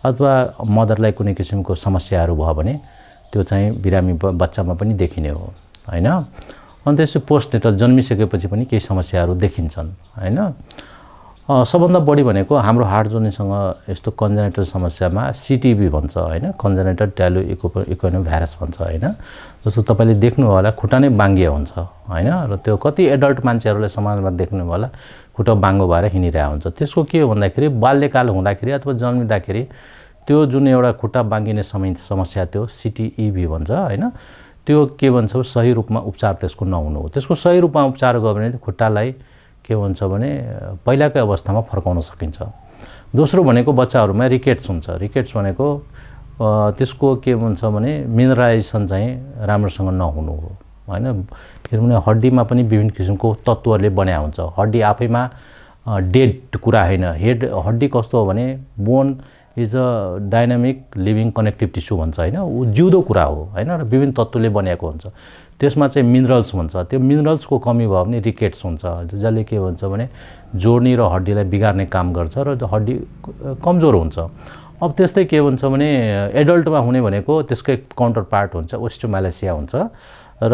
Speaker 2: अथवा मदरलाई कुनै किसिमको समस्याहरू भयो भने त्यो चाहिँ बिरामी बच्चामा पनि देखिने हो होइन? अनि त्यसपछि पोस्टनेटल जन्मिसकेपछि पनि केही समस्याहरू देखिन्छन् होइन? सबभन्दा बढी भनेको हाम्रो हार्ट जोर्नीसँग यस्तो कन्जेनेटल समस्यामा सिटिबी भन्छ होइन? कन्जेनेटल ट्यालो इको इकोनो भाइरस भन्छ होइन? जस्तो तपाईँले देख्नु होला खुट्टा नै बाङ्गिया हुन्छ होइन? र त्यो कति एडल्ट मान्छेहरूले समाजमा देख्नु होला खुट्टा बाङ्गो भएर हिँडिरहेको हुन्छ। त्यसको के हो भन्दाखेरि बाल्यकाल हुँदाखेरि अथवा जन्मिँदाखेरि त्यो जुन एउटा खुट्टा बाङ्गिने समय समस्या त्यो सिटिइभी भन्छ होइन? त्यो के भन्छ सही रूपमा उपचार त्यसको नहुनु हो। त्यसको सही रूपमा उपचार गऱ्यो भने खुट्टालाई के हुन्छ भने पहिलाकै अवस्थामा फर्काउन सकिन्छ। दोस्रो भनेको बच्चाहरूमा रिकेट्स हुन्छ। रिकेट्स भनेको त्यसको के भन्छ भने मिनरलाइजेसन चाहिँ राम्रोसँग नहुनु हो। होइन? किनभने हड्डीमा पनि विभिन्न किसिमको तत्त्वहरूले बन्या हुन्छ। हड्डी आफैमा डेड कुरा होइन। हेड हड्डी कस्तो हो भने bone is a dynamic living connective tissue भन्छ होइन? ऊ जिउँदो कुरा हो होइन? र विभिन्न तत्त्वले बनिएको हुन्छ। त्यसमा चाहिँ मिनरल्स हुन्छ। त्यो मिनरल्सको कमी भयो भने रिकेट्स हुन्छ। जसले के भन्छ भने जोड्नी र हड्डीलाई बिगार्ने काम गर्छ र हड्डी कमजोर हुन्छ। अब त्यस्तै के भन्छ भने एडल्टमा हुने भनेको त्यसकै काउन्टर पार्ट हुन्छ ओस्टोम्यालेसिया हुन्छ। र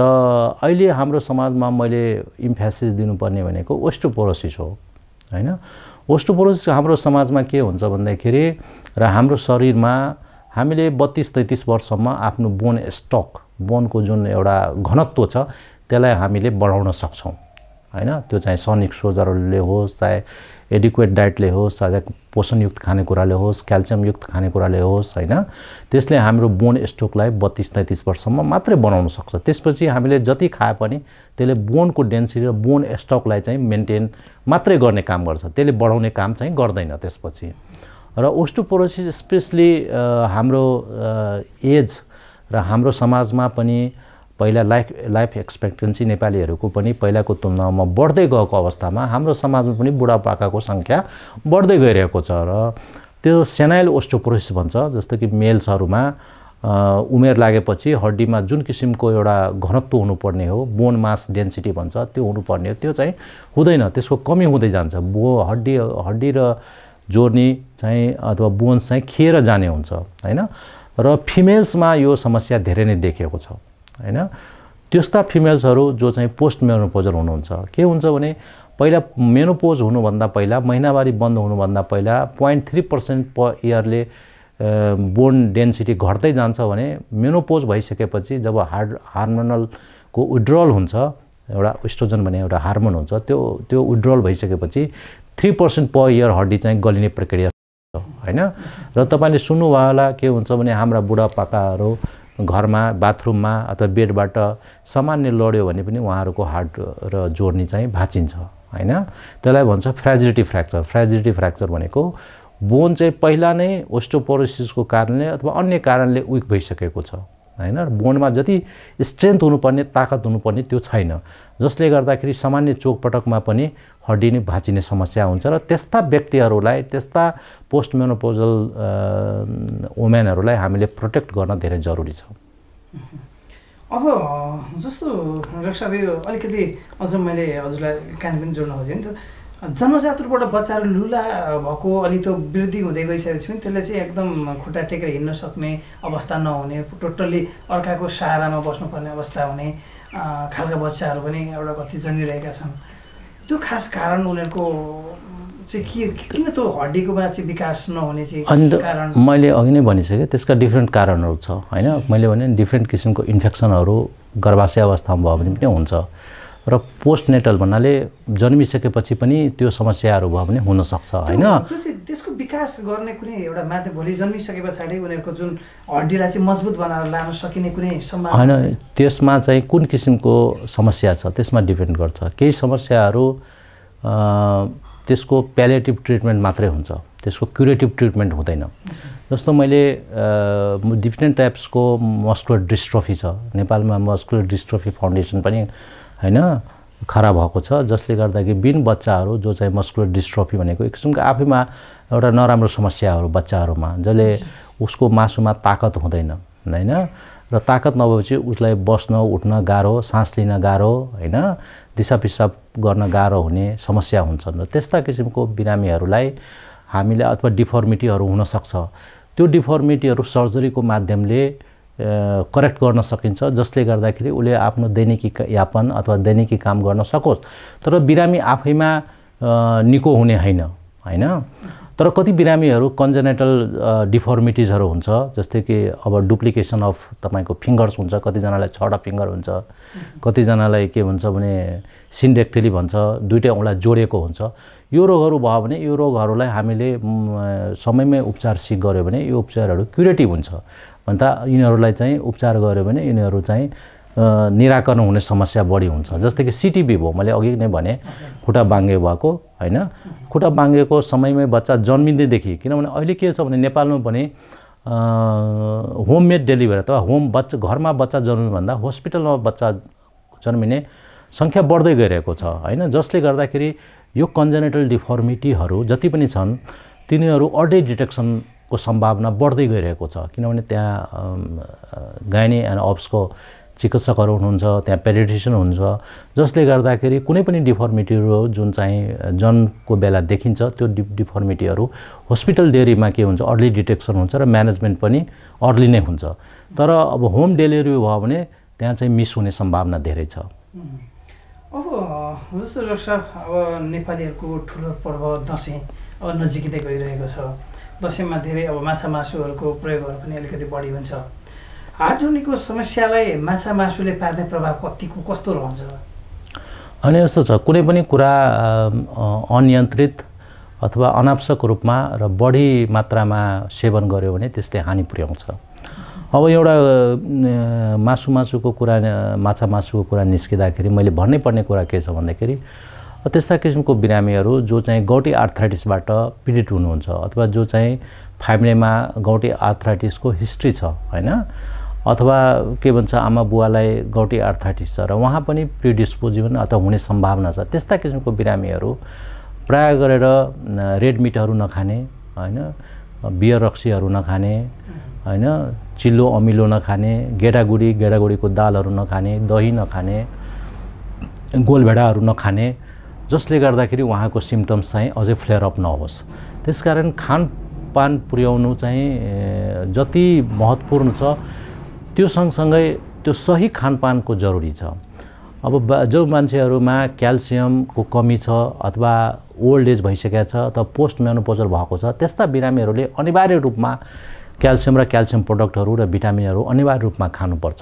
Speaker 2: अहिले हाम्रो समाजमा मैले इम्फेसिस दिनुपर्ने भनेको ओस्टोपोरोसिस हो होइन? ओस्टोपोरोसिस हाम्रो समाजमा के हुन्छ भन्दाखेरि र हाम्रो शरीरमा हामीले बत्तिस तैँतिस वर्षसम्म आफ्नो बोन स्टक बोनको जुन एउटा घनत्व छ त्यसलाई हामीले बढाउन सक्छौँ। होइन? त्यो चाहिँ सनिक सोजरले होस् चाहे एडिक्वेट डाइटले होस् चाहे पोषणयुक्त खानेकुराले होस् क्याल्सियमयुक्त खानेकुराले होस् होइन? त्यसले हाम्रो बोन स्टोकलाई बत्तिस तैँतिस वर्षसम्म मात्रै बनाउन सक्छ। त्यसपछि हामीले जति खाए पनि त्यसले बोनको डेन्सिटी र बोन स्टकलाई चाहिँ मेन्टेन मात्रै गर्ने काम गर्छ। त्यसले बढाउने काम चाहिँ गर्दैन त्यसपछि। र ओस्टोपोरोसिस स्पेसली हाम्रो एज र हाम्रो समाजमा पनि पहिला लाइफ लाइफ एक्सपेक्टेन्सी नेपालीहरूको पनि पहिलाको तुलनामा बढ्दै गएको अवस्थामा हाम्रो समाजमा पनि बुढापाकाको सङ्ख्या बढ्दै गइरहेको छ र त्यो सेनाइल ओस्टोपोरोसिस भन्छ जस्तो कि मेल्सहरूमा उमेर लागेपछि हड्डीमा जुन किसिमको एउटा घनत्व हुनुपर्ने हो बोन मास डेन्सिटी भन्छ त्यो हुनुपर्ने हो त्यो चाहिँ हुँदैन त्यसको कमी हुँदै जान्छ। बो हड्डी हड्डी र जोड्ने चाहिँ अथवा बोन्स चाहिँ खिएर जाने हुन्छ होइन? र फिमेल्समा यो समस्या धेरै नै देखिएको छ। होइन? त्यस्ता फिमेल्सहरू जो चाहिँ पोस्ट मेनोपोजल हुनुहुन्छ के हुन्छ भने पहिला मेनोपोज हुनुभन्दा पहिला महिनावारी बन्द हुनुभन्दा पहिला पोइन्ट थ्री पर्सेन्ट पर इयरले बोन डेन्सिटी घट्दै जान्छ भने मेनोपोज भइसकेपछि जब हार्ड हार्मोनलको विड्रल हुन्छ एउटा इस्ट्रोजन भन्ने एउटा हार्मोन हुन्छ त्यो त्यो विड्रल भइसकेपछि थ्री पर्सेन्ट पर इयर हड्डी चाहिँ गलिने प्रक्रिया होइन? र तपाईँले सुन्नुभयो होला के हुन्छ भने हाम्रा बुढापाकाहरू घरमा बाथरुममा अथवा बेडबाट सामान्य लड्यो भने पनि उहाँहरूको हार्ट र जोड्नी चाहिँ भाँचिन्छ होइन? त्यसलाई भन्छ फ्रेजिलिटी फ्र्याक्चर फ्रेजिलिटी फ्र्याक्चर भनेको बोन चाहिँ पहिला नै ओस्टोपोरोसिसको कारणले अथवा अन्य कारणले विक भइसकेको छ। होइन? बोनमा जति स्ट्रेन्थ हुनुपर्ने ताकत हुनुपर्ने त्यो छैन। जसले गर्दाखेरि सामान्य चोकपटकमा पनि हड्डी नै भाँचिने समस्या हुन्छ र त्यस्ता व्यक्तिहरूलाई त्यस्ता पोस्ट मेनोपोजल वुमेनहरूलाई हामीले प्रोटेक्ट गर्न धेरै जरुरी छ।
Speaker 1: अब जस्तो रक्षा अलिकति अझ मैले हजुरलाई कहानी पनि जोड्न खोजेँ नि त। जन्मजातुबाट बच्चाहरू लुला भएको अलि त्यो वृद्धि हुँदै गइसकेपछि पनि त्यसले चाहिँ एकदम खुट्टा टेकेर हिँड्न सक्ने अवस्था नहुने टोटल्ली अर्काको सहारामा बस्नुपर्ने अवस्था हुने खालका बच्चाहरू पनि एउटा कति जन्मिरहेका छन्। त्यो खास कारण उनीहरूको चाहिँ के किन त्यो हड्डीकोमा चाहिँ विकास नहुने चाहिँ कारण?
Speaker 2: मैले अघि नै भनिसकेँ त्यसका डिफ्रेन्ट कारणहरू छ होइन? मैले भने डिफ्रेन्ट किसिमको इन्फेक्सनहरू गर्भाशय अवस्थामा भयो भने पनि हुन्छ। र पोस्ट नेटल भन्नाले जन्मिसकेपछि पनि त्यो समस्याहरू भयो भने हुनसक्छ होइन?
Speaker 1: त्यसको विकास गर्ने कुनै एउटा माथि भोलि जन्मिसके पछाडि उनीहरूको जुन हड्डीलाई चाहिँ मजबुत बनाएर लान सकिने कुनै
Speaker 2: होइन त्यसमा चाहिँ कुन किसिमको समस्या छ त्यसमा डिपेन्ड गर्छ। केही समस्याहरू त्यसको प्यालेटिभ ट्रिटमेन्ट मात्रै हुन्छ त्यसको क्युरेटिभ ट्रिटमेन्ट हुँदैन। जस्तो मैले डिफ्रेन्ट टाइप्सको मस्कुलर डिस्ट्रोफी छ नेपालमा मस्कुलर डिस्ट्रोफी फाउन्डेसन पनि होइन? खराब भएको छ। जसले गर्दाखेरि बिन बच्चाहरू जो चाहिँ मस्कुलर डिस्ट्रोफी भनेको एक किसिमको आफैमा एउटा नराम्रो समस्याहरू बच्चाहरूमा जसले उसको मासुमा ताकत हुँदैन होइन? र ताकत नभएपछि उसलाई बस्न उठ्न गाह्रो सास लिन गाह्रो होइन? दिसा पिसाब गर्न गाह्रो हुने समस्या हुन्छन् र त्यस्ता किसिमको बिरामीहरूलाई हामीले अथवा डिफर्मिटीहरू हुनसक्छ। त्यो डिफर्मिटीहरू सर्जरीको माध्यमले करेक्ट गर्न सकिन्छ जसले गर्दाखेरि उसले आफ्नो दैनिकी यापन अथवा दैनिकी काम गर्न सकोस्। तर बिरामी आफैमा निको हुने होइन होइन? तर कति बिरामीहरू कन्जेनेटल डिफर्मिटिजहरू हुन्छ जस्तै कि अब डुप्लिकेसन अफ तपाईँको फिङ्गर्स हुन्छ कतिजनालाई छवटा फिङ्गर हुन्छ कतिजनालाई के भन्छ भने सिन्डेक्टेली भन्छ दुइटै औँला जोडिएको हुन्छ। यो रोगहरू भयो भने यो रोगहरूलाई हामीले समयमै उपचार सिक गऱ्यो भने यो उपचारहरू क्युरेटिभ हुन्छ। भन्दा यिनीहरूलाई चाहिँ उपचार गऱ्यो भने यिनीहरू चाहिँ निराकरण हुने समस्या बढी हुन्छ। जस्तै कि सिटिबी भयो। मैले अघि नै भने खुट्टा बाङ्गे भएको होइन? खुट्टा बाङ्गेको समयमै बच्चा जन्मिँदैदेखि किनभने अहिले के छ भने नेपालमा पनि होममेड डेलिभरी अथवा होम बच्चा घरमा बच्चा जन्मिनुभन्दा हस्पिटलमा बच्चा जन्मिने सङ्ख्या बढ्दै गइरहेको छ होइन? जसले गर्दाखेरि यो कन्जेनेटल डिफर्मिटीहरू जति पनि छन् तिनीहरू अर्ली डिटेक्सनको सम्भावना बढ्दै गइरहेको छ। किनभने त्यहाँ गाइनी एन्ड अब्सको चिकित्सकहरू हुनुहुन्छ त्यहाँ पेडिट्रिसियन हुन्छ जसले गर्दाखेरि कुनै पनि डिफर्मिटीहरू जुन चाहिँ जन्मको बेला देखिन्छ त्यो डि डिफर्मिटीहरू हस्पिटल डेरीमा के हुन्छ अर्ली डिटेक्सन हुन्छ र म्यानेजमेन्ट पनि अर्ली नै हुन्छ। तर अब होम डेलिभरी भयो भने त्यहाँ चाहिँ मिस हुने सम्भावना धेरै छ।
Speaker 1: अब जस्तो डाक्टर अब नेपालीहरूको ठुलो पर्व दसैँ अब नजिकै गइरहेको छ। दसैँमा धेरै अब माछा मासुहरूको प्रयोगहरू पनि अलिकति बढी हुन्छ। हार्ट जोर्नीको समस्यालाई माछा मासुले पार्ने प्रभाव कतिको कस्तो रहन्छ?
Speaker 2: अनि यस्तो छ कुनै पनि कुरा अनियन्त्रित अथवा अनावश्यक रूपमा र बढी मात्रामा सेवन गर्यो भने त्यसले हानि पुर्याउँछ। अब एउटा मासु मासुको कुरा माछा मासुको कुरा निस्किँदाखेरि मैले भन्नै पर्ने कुरा के छ भन्दाखेरि त्यस्ता किसिमको बिरामीहरू जो चाहिँ गौटी आर्थराइटिसबाट पीडित हुनुहुन्छ अथवा जो चाहिँ फ्यामिलीमा गौटी आर्थराइटिसको हिस्ट्री छ होइन? अथवा के भन्छ आमा बुवालाई गौटी आर्थराइटिस छ र उहाँ पनि प्रिडिस्पोजिबल अथवा हुने सम्भावना छ त्यस्ता किसिमको बिरामीहरू प्राय गरेर रेड मिटहरू नखाने होइन? बियर रक्सीहरू नखाने होइन? चिल्लो अमिलो नखाने गेडागुडी गेडागुडीको दालहरू नखाने दही नखाने गोलभेडाहरू नखाने जसले गर्दाखेरि उहाँको सिम्टम्स चाहिँ अझै फ्लेयर अप नहोस्। त्यसकारण खानपान पुर्याउनु चाहिँ जति महत्त्वपूर्ण छ त्यो सँगसँगै त्यो सही खानपानको जरुरी छ। अब जो मान्छेहरूमा क्याल्सियमको कमी छ अथवा ओल्ड एज भइसकेको छ अथवा पोस्ट मेनोपोजल भएको छ त्यस्ता बिरामीहरूले अनिवार्य रूपमा क्याल्सियम र क्याल्सियम प्रडक्टहरू र भिटामिनहरू अनिवार्य रूपमा खानुपर्छ।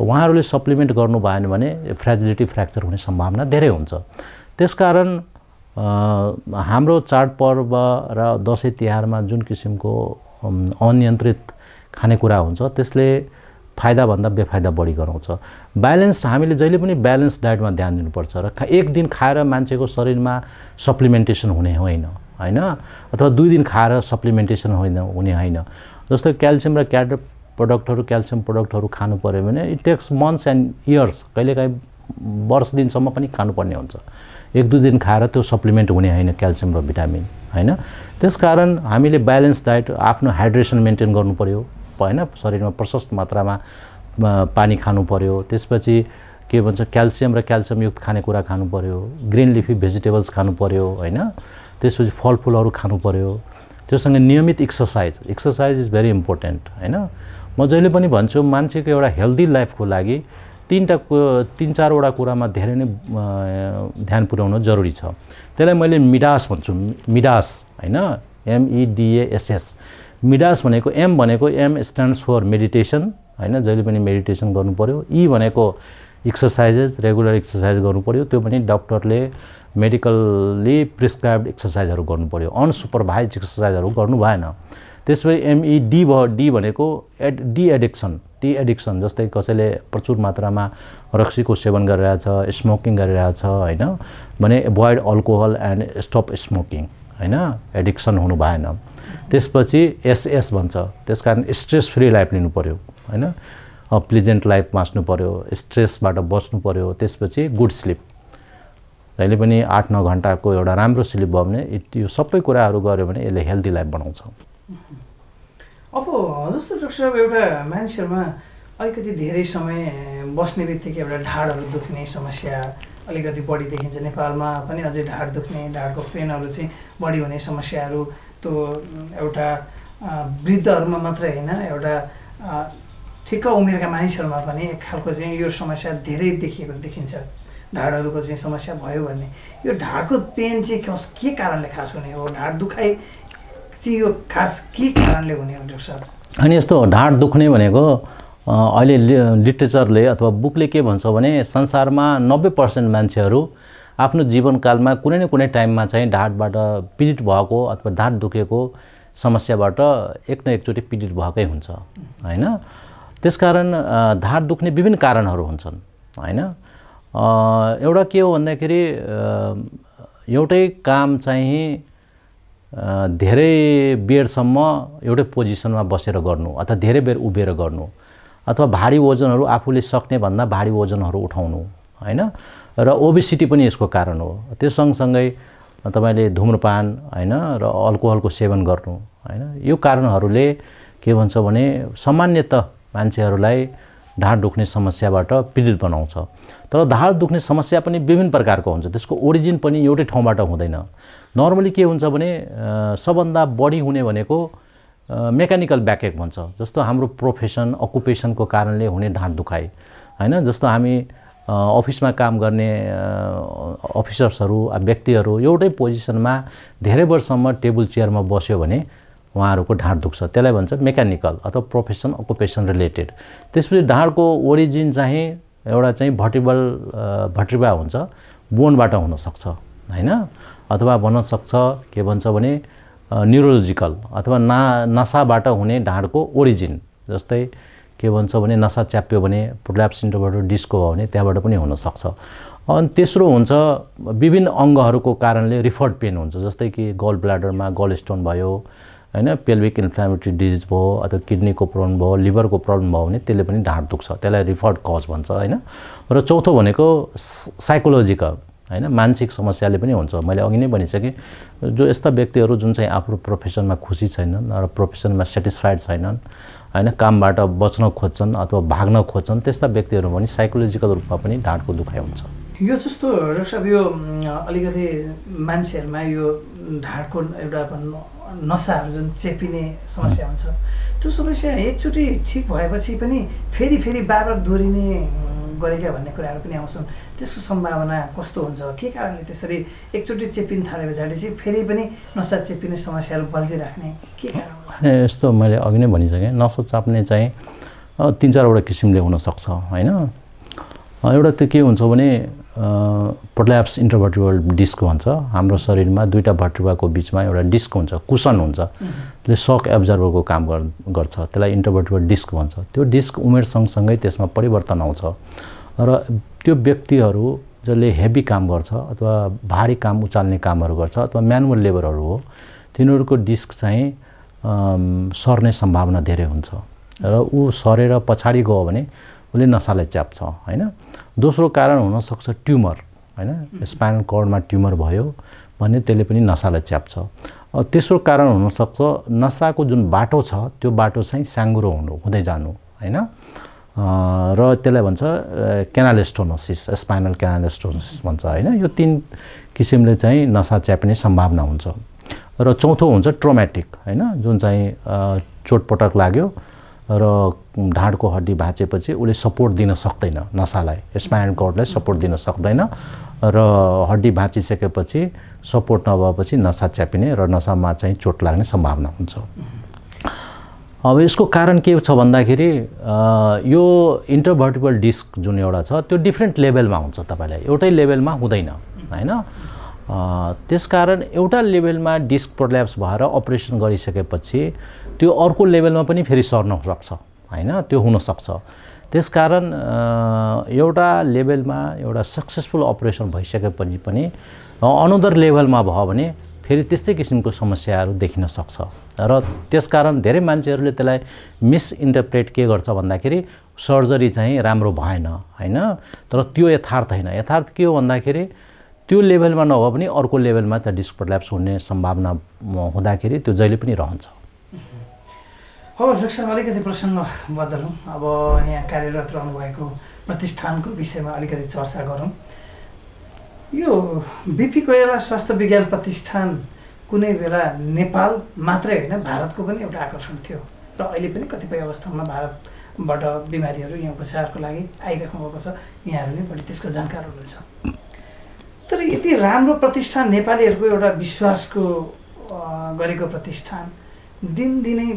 Speaker 2: उहाँहरूले सप्लिमेन्ट गर्नु भएन भने फ्रेजिलिटी फ्र्याक्चर हुने सम्भावना धेरै हुन्छ। त्यसकारण हाम्रो चाडपर्व र दसैँ तिहारमा जुन किसिमको अनियन्त्रित खानेकुरा हुन्छ त्यसले फाइदाभन्दा बेफाइदा बढी गराउँछ। ब्यालेन्स हामीले जहिले पनि ब्यालेन्स डायटमा ध्यान दिनुपर्छ र एक दिन खाएर मान्छेको शरीरमा सप्लिमेन्टेसन हुने होइन होइन? अथवा दुई दिन खाएर सप्लिमेन्टेसन होइन हुने होइन। जस्तो क्याल्सियम र क्याड प्रडक्टहरू क्याल्सियम प्रडक्टहरू खानु पऱ्यो भने it takes months and years कहिलेकाहीँ वर्ष दिनसम्म पनि खानुपर्ने हुन्छ। एक दुई दिन खाएर त्यो सप्लिमेन्ट हुने होइन क्याल्सियम र भिटामिन होइन? त्यसकारण हामीले ब्यालेन्स डायट आफ्नो हाइड्रेसन मेन्टेन गर्नु पऱ्यो होइन? शरीरमा प्रशस्त मात्रामा पानी खानु पऱ्यो त्यसपछि के भन्छ क्याल्सियम र क्याल्सियमयुक्त खानेकुरा खानु पऱ्यो ग्रिन लिफी भेजिटेबल्स खानु पऱ्यो होइन? त्यसपछि फलफुलहरू खानु पऱ्यो त्योसँग नियमित exercise exercise is very important होइन? म जहिले पनि भन्छु मान्छेको एउटा हेल्दी लाइफको लागि तिनवटा कु- तिन चारवटा कुरामा धेरै नै ध्यान पुर्याउनु जरुरी छ। त्यसलाई मैले मिडास भन्छु मिडास होइन? M E D A S S MIDAS भनेको एम भनेको एम स्ट्यान्ड्स फर मेडिटेसन होइन? जहिले पनि मेडिटेसन पऱ्यो ई भनेको एक्सर्साइजेस रेगुलर एक्सर्साइज गर्नु पऱ्यो त्यो पनि डक्टरले मेडिकल्ली प्रिस्क्राइब्ड एक्सर्साइजहरू गर्नु पऱ्यो अनसुपरभाइज एक्सर्साइजहरू गर्नु भएन। त्यसपछि एमइडी भयो डी भनेको add D addiction D addiction जस्तै कसैले प्रचुर मात्रामा रक्सीको सेवन गरिरहेछ स्मोकिङ गरिरहेछ होइन? भने avoid alcohol and stop smoking होइन? एडिक्सन हुनु भएन। त्यसपछि एसएस भन्छ। त्यस कारण स्ट्रेस फ्री लाइफ लिनु पऱ्यो होइन? प्लिजेन्ट लाइफ बाँच्नु पऱ्यो स्ट्रेसबाट बच्नु पऱ्यो त्यसपछि गुड स्लिप जहिले पनि आठ नौ घन्टाको एउटा राम्रो स्लिप भयो भने यो सबै कुराहरू गऱ्यो भने यसले हेल्दी लाइफ बनाउँछ।
Speaker 1: अब जस्तो डाक्टर साहब एउटा मानिसहरूमा अलिकति धेरै समय बस्ने बित्तिकै एउटा ढाडहरू दुख्ने समस्या अलिकति बढी देखिन्छ। नेपालमा पनि अझै ढाड दुख्ने ढाडको पेनहरू चाहिँ बढी हुने समस्याहरू त्यो एउटा वृद्धहरूमा मात्रै होइन एउटा ठिक्क उमेरका मानिसहरूमा पनि एक खालको चाहिँ यो समस्या धेरै देखिएको देखिन्छ। ढाडहरूको चाहिँ समस्या भयो भने यो ढाडको पेन चाहिँ कस के कारणले खास हुने हो? ढाड दुखाइ चाहिँ यो खास के कारणले हुने हो साहब?
Speaker 2: अनि यस्तो ढाड दुख्ने भनेको अहिले लिटरेचरले अथवा बुकले के भन्छ भने संसारमा नब्बे पर्सेन्ट मान्छेहरू आफ्नो जीवनकालमा कुनै न कुनै टाइममा चाहिँ ढाडबाट पीडित भएको अथवा ढाड दुखेको समस्याबाट एक न एकचोटि पीडित भएकै हुन्छ होइन? त्यसकारण ढाड दुख्ने विभिन्न कारणहरू हुन्छन् होइन? एउटा के हो भन्दाखेरि एउटै काम चाहिँ धेरै बेरसम्म एउटै पोजिसनमा बसेर गर्नु अथवा धेरै बेर उभिएर गर्नु अथवा भारी वजनहरू आफूले सक्ने भन्दा भारी वजनहरू उठाउनु होइन? र ओबिसिटी पनि यसको कारण हो। त्यो सँगसँगै तपाईँले धुम्रपान होइन? र अल्कोहलको सेवन गर्नु होइन? यो कारणहरूले के भन्छ भने सामान्यत मान्छेहरूलाई ढाड दुख्ने समस्याबाट पीडित बनाउँछ। तर ढाड दुख्ने समस्या पनि विभिन्न प्रकारको हुन्छ। त्यसको ओरिजिन पनि एउटै ठाउँबाट हुँदैन। नर्मली के हुन्छ भने सबभन्दा बढी हुने भनेको मेकानिकल ब्याकएक भन्छ जस्तो हाम्रो प्रोफेसन अकुपेसनको कारणले हुने ढाड दुखाइ होइन? जस्तो हामी अफिसमा काम गर्ने अफिसर्सहरू व्यक्तिहरू एउटै पोजिसनमा धेरै वर्षसम्म टेबल चेयरमा बस्यो भने उहाँहरूको ढाड दुख्छ। त्यसलाई भन्छ मेकानिकल अथवा प्रोफेसन अकुपेसन रिलेटेड। त्यसपछि ढाडको ओरिजिन चाहिँ एउटा चाहिँ भर्टिबल भट्रिबा हुन्छ बोनबाट हुनसक्छ होइन? अथवा भन्न सक्छ के भन्छ भने न्युरोलोजिकल अथवा ना नसाबाट हुने ढाडको ओरिजिन जस्तै के भन्छ भने नसा च्याप्यो भने प्रोल्याप्स इन्टरबाट डिस्को भयो भने त्यहाँबाट पनि हुनसक्छ अनि तेस्रो हुन्छ विभिन्न अङ्गहरूको कारणले रिफर्ड पेन हुन्छ जस्तै कि गल ब्ल्याडरमा गल स्टोन भयो होइन पेल्भिक इन्फ्लामेटरी डिजिज भयो अथवा किडनीको प्रब्लम भयो लिभरको प्रब्लम भयो भने त्यसले पनि ढाड दुख्छ त्यसलाई रिफर्ड कज भन्छ होइन। र चौथो भनेको साइकोलोजिकल होइन? मानसिक समस्याले पनि हुन्छ। मैले अघि नै भनिसकेँ जो यस्ता व्यक्तिहरू जुन चाहिँ आफ्नो प्रोफेसनमा खुसी छैनन् र प्रोफेसनमा सेटिस्फाइड छैनन् होइन? कामबाट बच्न खोज्छन् अथवा भाग्न खोज्छन् त्यस्ता व्यक्तिहरू पनि साइकोलोजिकल रूपमा पनि ढाडको दुखाइ हुन्छ।
Speaker 1: यो जस्तो साहब यो अलिकति मान्छेहरूमा यो ढाडको एउटा नसाहरू जुन चेपिने समस्या हुन्छ त्यो समस्या एकचोटि ठिक भएपछि पनि फेरि फेरि बार बार दोहोरिने गरेका भन्ने कुराहरू पनि आउँछन्। त्यसको सम्भावना कस्तो हुन्छ? के कारणले त्यसरी एकचोटि चेपिन थाले पछाडि चाहिँ फेरि पनि नसा चेपिने समस्याहरू बल्झिराख्ने के कारण होला?
Speaker 2: होइन यस्तो मैले अघि नै भनिसकेँ। नसा चाप्ने चाहिँ तिन चारवटा किसिमले हुनसक्छ होइन? एउटा त के हुन्छ भने प्रोल्याप्स इन्टरभर्टिबल डिस्क भन्छ। हाम्रो शरीरमा दुईवटा भर्टिबाको बिचमा एउटा डिस्क हुन्छ कुसन हुन्छ। त्यसले सक एब्जर्भरको काम गर् गर्छ। त्यसलाई इन्टरभर्टिबल डिस्क भन्छ। त्यो डिस्क उमेर सँगसँगै त्यसमा परिवर्तन आउँछ। र त्यो व्यक्तिहरू जसले हेभी काम गर्छ अथवा भारी काम उचाल्ने कामहरू गर्छ अथवा म्यानुअल लेबरहरू हो तिनीहरूको डिस्क चाहिँ सर्ने सम्भावना धेरै हुन्छ। र ऊ सरेर पछाडि गयो भने उसले नसालाई च्याप्छ होइन? दोस्रो कारण हुनसक्छ ट्युमर होइन? स्पाइनल कर्डमा ट्युमर भयो भने त्यसले पनि नसालाई च्याप्छ। तेस्रो कारण हुनसक्छ नसाको जुन बाटो छ त्यो बाटो चाहिँ साङ्गुरो हुनु हुँदै जानु होइन? र त्यसलाई भन्छ क्यानालेस्टोनोसिस स्पाइनल क्यानालेस्टोनोसिस भन्छ होइन? यो तिन किसिमले चाहिँ नसा च्याप्ने सम्भावना हुन्छ। र चौथो हुन्छ ट्रोमेटिक होइन? जुन चाहिँ चोटपटक लाग्यो र ढाडको हड्डी भाँचेपछि उसले सपोर्ट दिन सक्दैन नसालाई। स्पाइनल कर्डलाई सपोर्ट दिन सक्दैन र हड्डी भाँचिसकेपछि सपोर्ट नभएपछि नसा च्यापिने र नसामा चाहिँ चोट लाग्ने सम्भावना हुन्छ। अब यसको कारण के छ भन्दाखेरि यो इन्टरभर्टिबल डिस्क जुन एउटा छ त्यो डिफ्रेन्ट लेभलमा हुन्छ तपाईँलाई। एउटै लेभलमा हुँदैन होइन? अ, त्यसकारण एउटा लेभलमा डिस्क प्रोल्याप्स भएर अपरेसन गरिसकेपछि त्यो अर्को लेभलमा पनि फेरि सर्न सक्छ होइन? त्यो हुनसक्छ। त्यसकारण अ, एउटा लेभलमा एउटा सक्सेसफुल अपरेसन भइसकेपछि पनि अनदर लेभलमा भयो भने फेरि त्यस्तै किसिमको समस्याहरू देखिन सक्छ। र त्यसकारण धेरै मान्छेहरूले त्यसलाई मिसइन्टरप्रेट के गर्छ भन्दाखेरि सर्जरी चाहिँ राम्रो भएन होइन? तर त्यो यथार्थ होइन। यथार्थ के हो भन्दाखेरि त्यो लेभलमा नभए पनि अर्को लेभलमा त डिस्क प्रोल्याप्स हुने सम्भावना हुँदाखेरि त्यो जहिले पनि रहन्छ।
Speaker 1: अब डाक्टर अलिकति प्रसङ्ग बदलौँ अब यहाँ कार्यरत रहनुभएको प्रतिष्ठानको विषयमा अलिकति चर्चा गरौँ। यो बिपी कोइराला स्वास्थ्य विज्ञान प्रतिष्ठान कुनै बेला नेपाल मात्रै होइन भारतको पनि एउटा आकर्षण थियो। र अहिले पनि कतिपय अवस्थामा भारतबाट बिमारीहरू यहाँ उपचारको लागि आइराख्नु भएको छ यहाँहरू नै बढी त्यसको जानकार हुनुहुन्छ। तर यति राम्रो प्रतिष्ठान नेपालीहरूको एउटा विश्वासको गरेको प्रतिष्ठान दिनदिनै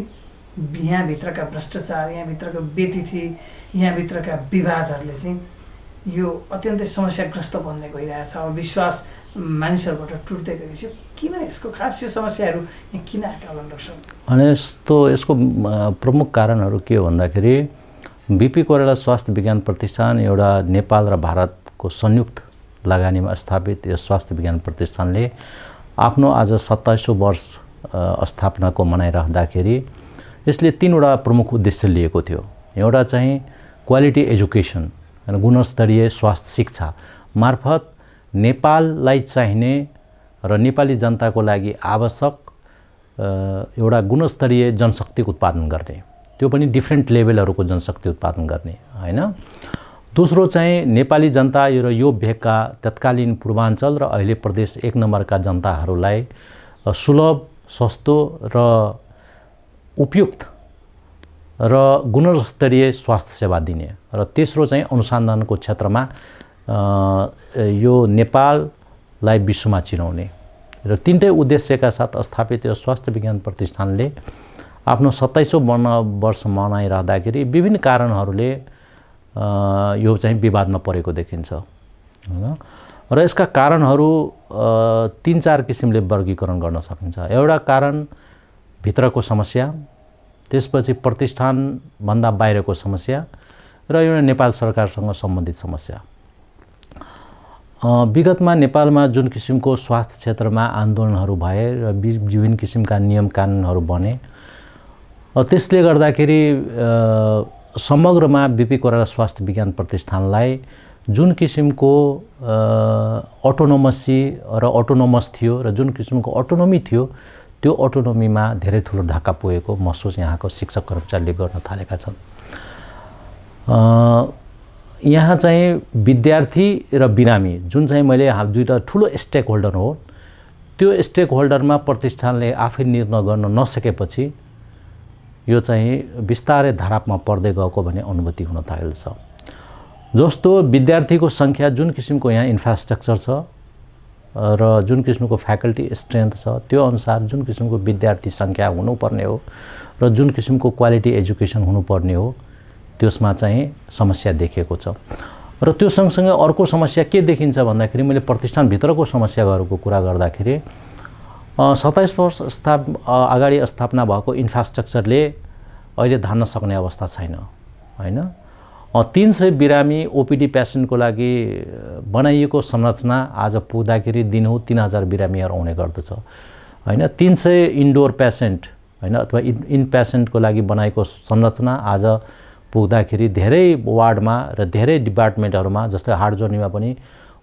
Speaker 1: यहाँभित्रका भ्रष्टाचार यहाँभित्रको व्यतिथि यहाँभित्रका विवादहरूले चाहिँ यो अत्यन्तै समस्याग्रस्त बन्दै गइरहेछ। अब विश्वास मानिसहरूबाट टुट्दै गइरहेछ किन यसको खास यो समस्याहरू यहाँ किन होला डाक्टर
Speaker 2: अनि यस्तो यसको प्रमुख कारणहरू के हो भन्दाखेरि बिपी कोइराला स्वास्थ्य विज्ञान प्रतिष्ठान एउटा नेपाल र भारतको संयुक्त लगानीमा स्थापित यो स्वास्थ्य विज्ञान प्रतिष्ठानले आफ्नो आज सत्ताइसौँ वर्ष स्थापनाको मनाइराख्दाखेरि यसले तिनवटा प्रमुख उद्देश्य लिएको थियो। एउटा चाहिँ क्वालिटी एजुकेसन गुणस्तरीय स्वास्थ्य शिक्षा मार्फत नेपाललाई चाहिने र नेपाली जनताको लागि आवश्यक एउटा गुणस्तरीय जनशक्ति उत्पादन गर्ने। त्यो पनि डिफ्रेन्ट लेभलहरूको जनशक्ति उत्पादन गर्ने होइन? दोस्रो चाहिँ नेपाली जनता र यो भेगका तत्कालीन पूर्वाञ्चल र अहिले प्रदेश एक नम्बरका जनताहरूलाई सुलभ सस्तो र उपयुक्त र गुणस्तरीय स्वास्थ्य सेवा दिने। र तेस्रो चाहिँ अनुसन्धानको क्षेत्रमा यो नेपाललाई विश्वमा चिनाउने र तिनटै उद्देश्यका साथ स्थापित यो स्वास्थ्य विज्ञान प्रतिष्ठानले आफ्नो सत्ताइसौँ वर्ण वर्ष मनाइरहँदाखेरि विभिन्न कारणहरूले यो चाहिँ विवादमा परेको देखिन्छ। र यसका कारणहरू तिन चार किसिमले वर्गीकरण गर्न सकिन्छ। एउटा कारण भित्रको समस्या त्यसपछि प्रतिष्ठानभन्दा बाहिरको समस्या र एउटा नेपाल सरकारसँग सम्बन्धित समस्या। विगतमा नेपालमा जुन किसिमको स्वास्थ्य क्षेत्रमा आन्दोलनहरू भए र विभिन्न किसिमका नियम कानुनहरू बने त्यसले गर्दाखेरि समग्रमा बिपी कोइराला स्वास्थ्य विज्ञान प्रतिष्ठानलाई जुन किसिमको अटोनोमसी र अटोनोमस थियो र जुन किसिमको अटोनोमी थियो त्यो अटोनोमीमा धेरै ठुलो ढाका पुगेको महसुस यहाँको शिक्षक कर्मचारीले गर्न थालेका छन्। यहाँ चाहिँ विद्यार्थी र बिरामी जुन चाहिँ मैले दुईवटा ठुलो स्टेक होल्डर हो त्यो स्टेक होल्डरमा प्रतिष्ठानले आफै निर्णय गर्न नसकेपछि यो चाहिँ बिस्तारै धारापमा पर्दै गएको भन्ने अनुभूति हुन थालेको जस्तो विद्यार्थीको सङ्ख्या जुन किसिमको यहाँ इन्फ्रास्ट्रक्चर छ र जुन किसिमको फ्याकल्टी स्ट्रेन्थ छ त्यो अनुसार जुन किसिमको विद्यार्थी सङ्ख्या हुनुपर्ने हो र जुन किसिमको क्वालिटी एजुकेसन हुनुपर्ने हो त्यसमा चाहिँ समस्या देखिएको छ। र त्यो सँगसँगै अर्को समस्या के देखिन्छ भन्दाखेरि मैले प्रतिष्ठानभित्रको समस्याहरूको कुरा गर्दाखेरि सत्ताइस वर्ष स्थाप अ, अगाडि स्थापना भएको इन्फ्रास्ट्रक्चरले अहिले धान्न सक्ने अवस्था छैन होइन? तिन सय बिरामी ओपिडी पेसेन्टको लागि बनाइएको संरचना आज पुग्दाखेरि दिनहुँ तिन हजार बिरामीहरू आउने गर्दछ होइन? तिन सय इन्डोर पेसेन्ट होइन? अथवा इन इन पेसेन्टको लागि बनाएको संरचना आज पुग्दाखेरि धेरै वार्डमा र धेरै डिपार्टमेन्टहरूमा जस्तै हार्ट जोर्नीमा पनि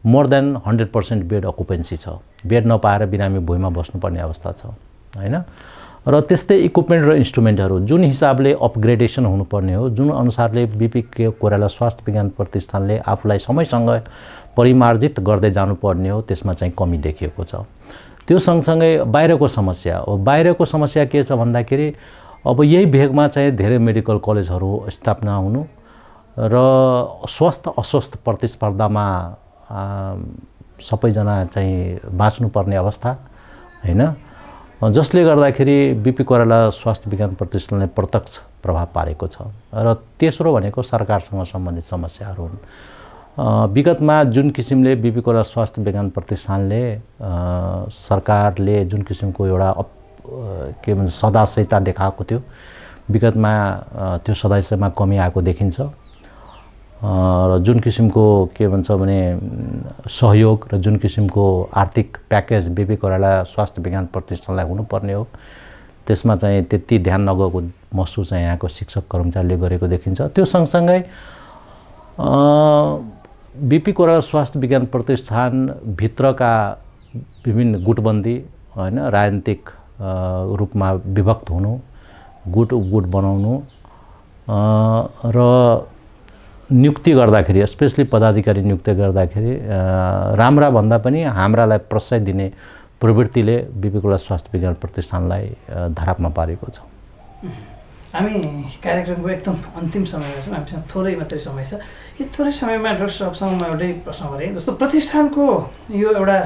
Speaker 2: more than hundred percent bed occupancy छ। बेड नपाएर बिरामी भुइँमा बस्नुपर्ने अवस्था छ होइन? र त्यस्तै इक्विपमेन्ट र इन्स्ट्रुमेन्टहरू जुन हिसाबले अपग्रेडेसन हुनुपर्ने हो जुन अनुसारले बिपी के कोइराला स्वास्थ्य विज्ञान प्रतिष्ठानले आफूलाई समयसँग परिमार्जित गर्दै जानुपर्ने हो त्यसमा चाहिँ कमी देखिएको छ। त्यो सँगसँगै बाहिरको समस्या हो। बाहिरको समस्या के छ भन्दाखेरि अब यही भेगमा चाहिँ धेरै मेडिकल कलेजहरू स्थापना हुनु र स्वस्थ अस्वस्थ प्रतिस्पर्धामा सबैजना चाहिँ बाँच्नुपर्ने अवस्था होइन? जसले गर्दाखेरि बिपी कोइराला स्वास्थ्य विज्ञान प्रतिष्ठानले प्रत्यक्ष प्रभाव पारेको छ र तेस्रो भनेको सरकारसँग सम्बन्धित समस्याहरू हुन्। विगतमा जुन किसिमले बिपी कोइराला स्वास्थ्य विज्ञान प्रतिष्ठानले सरकारले जुन किसिमको एउटा के भन्छ सदाशयता देखाएको थियो। विगतमा त्यो सदाशयमा कमी आएको देखिन्छ। र जुन किसिमको के भन्छ भने सहयोग र जुन किसिमको आर्थिक प्याकेज बिपी कोइराला स्वास्थ्य विज्ञान प्रतिष्ठानलाई हुनुपर्ने हो त्यसमा चाहिँ त्यति ध्यान नगएको महसुस चाहिँ यहाँको शिक्षक कर्मचारीले गरेको देखिन्छ। त्यो सँगसँगै बिपी कोइराला स्वास्थ्य विज्ञान प्रतिष्ठानभित्रका विभिन्न गुटबन्दी होइन राजनीतिक रूपमा विभक्त हुनु गुट गुट बनाउनु र नियुक्ति गर्दाखेरि स्पेसली पदाधिकारी नियुक्ति गर्दाखेरि राम्रा भन्दा पनि हाम्रालाई प्रशय दिने प्रवृत्तिले बिपी कोइराला स्वास्थ्य विज्ञान प्रतिष्ठानलाई धरापमा पारेको छ।
Speaker 1: हामी कार्यक्रमको एकदम अन्तिम समयमा छौँ। हामीसँग थोरै मात्रै समय छ। यो थोरै समयमा डक्टर साहबसँग म एउटै प्रश्न गरेँ। जस्तो प्रतिष्ठानको यो एउटा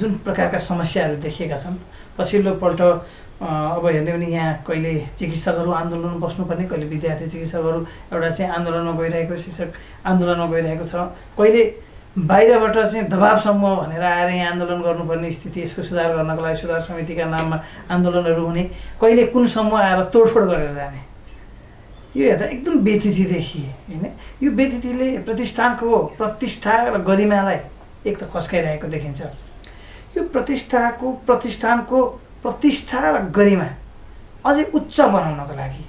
Speaker 1: जुन प्रकारका समस्याहरू देखिएका छन् पछिल्लोपल्ट अब हेर्ने भने यहाँ कहिले चिकित्सकहरू आन्दोलनमा बस्नुपर्ने कहिले विद्यार्थी चिकित्सकहरू एउटा चाहिँ आन्दोलनमा गइरहेको शिक्षक आन्दोलनमा गइरहेको छ। कहिले बाहिरबाट चाहिँ दबाबसम्म भनेर आएर यहाँ आन्दोलन गर्नुपर्ने स्थिति यसको सुधार गर्नको लागि सुधार समितिका नाममा आन्दोलनहरू हुने। कहिले कुन समूह आएर तोडफोड गरेर जाने। यो हेर्दा एकदम व्यतिथि देखिए होइन? यो व्यतिथिले प्रतिष्ठानको प्रतिष्ठा र गरिमालाई एक त खस्काइरहेको देखिन्छ। यो प्रतिष्ठाको प्रतिष्ठानको प्रतिष्ठा र गरिमा अझै उच्च बनाउनको लागि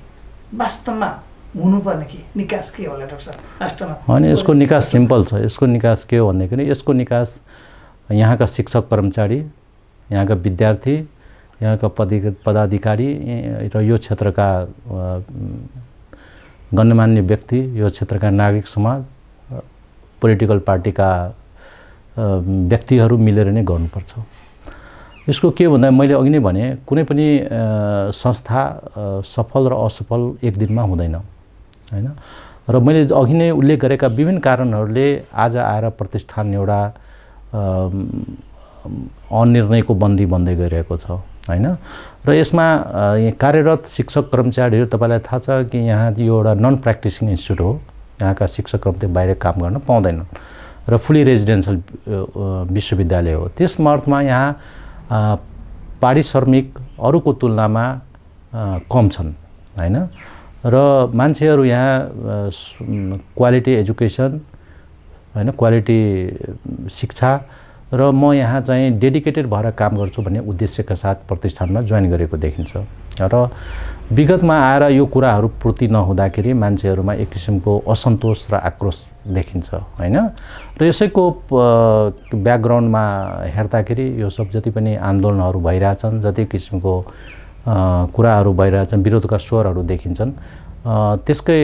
Speaker 1: वास्तवमा हुनुपर्ने के? निकास के होला डाक्टर साहब? राष्ट्रमा
Speaker 2: अनि यसको निकास सिम्पल छ। यसको निकास के हो भनेदेखि यसको निकास यहाँका शिक्षक कर्मचारी यहाँका विद्यार्थी यहाँका पदि पदाधिकारी र यो क्षेत्रका अ, गण्यमान्य व्यक्ति यो क्षेत्रका नागरिक समाज पोलिटिकल पार्टीका व्यक्तिहरू मिलेर नै गर्नुपर्छ। यसको के भन्दा मैले अघि नै भने कुनै पनि संस्था सफल र असफल एक दिनमा हुँदैन होइन? र मैले अघि नै उल्लेख गरेका विभिन्न कारणहरूले आज आएर प्रतिष्ठान एउटा अनिर्णयको बन्दी बन्दै गइरहेको छ होइन? र यसमा कार्यरत शिक्षक कर्मचारीहरू तपाईँलाई थाहा छ कि यहाँ यो एउटा नन प्र्याक्टिसिङ इन्स्टिट्युट हो। यहाँका शिक्षक कर्मचारी बाहिर काम गर्न पाउँदैनन्। र फुल्ली रेजिडेन्सियल विश्वविद्यालय हो। त्यस अर्थमा यहाँ पारिश्रमिक अरूको तुलनामा कम छन् होइन? र मान्छेहरू यहाँ क्वालिटी एजुकेसन होइन क्वालिटी शिक्षा र म यहाँ चाहिँ डेडिकेटेड भएर काम गर्छु भन्ने उद्देश्यका साथ प्रतिष्ठानमा जोइन गरेको देखिन्छ। र विगतमा आएर यो कुराहरू पूर्ति नहुँदाखेरि मान्छेहरूमा एक किसिमको असन्तोष र आक्रोश देखिन्छ होइन? र यसैको ब्याकग्राउन्डमा हेर्दाखेरि यो सब जति पनि आन्दोलनहरू भइरहेछन् जति किसिमको कुराहरू भइरहेछन् विरोधका स्वरहरू देखिन्छन् त्यसकै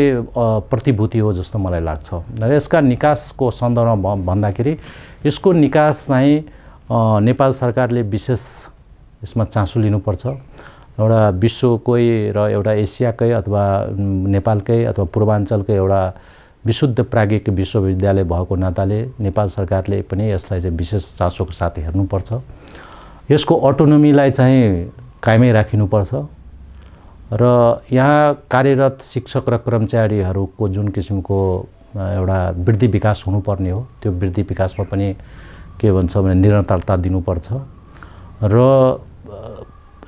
Speaker 2: प्रतिभूति हो जस्तो मलाई लाग्छ। र यसका निकासको सन्दर्भमा भन्दाखेरि यसको निकास चाहिँ नेपाल सरकारले विशेष यसमा चासो लिनुपर्छ। एउटा विश्वकै र एउटा एसियाकै अथवा नेपालकै अथवा पूर्वाञ्चलकै एउटा विशुद्ध प्राज्ञिक विश्वविद्यालय भएको नाताले नेपाल सरकारले पनि यसलाई चाहिँ विशेष चासोको साथ हेर्नुपर्छ। यसको अटोनोमीलाई चाहिँ कायमै राखिनुपर्छ। र यहाँ कार्यरत शिक्षक र कर्मचारीहरूको जुन किसिमको एउटा वृद्धि विकास हुनुपर्ने हो त्यो वृद्धि विकासमा पनि के भन्छ भने निरन्तरता दिनुपर्छ। र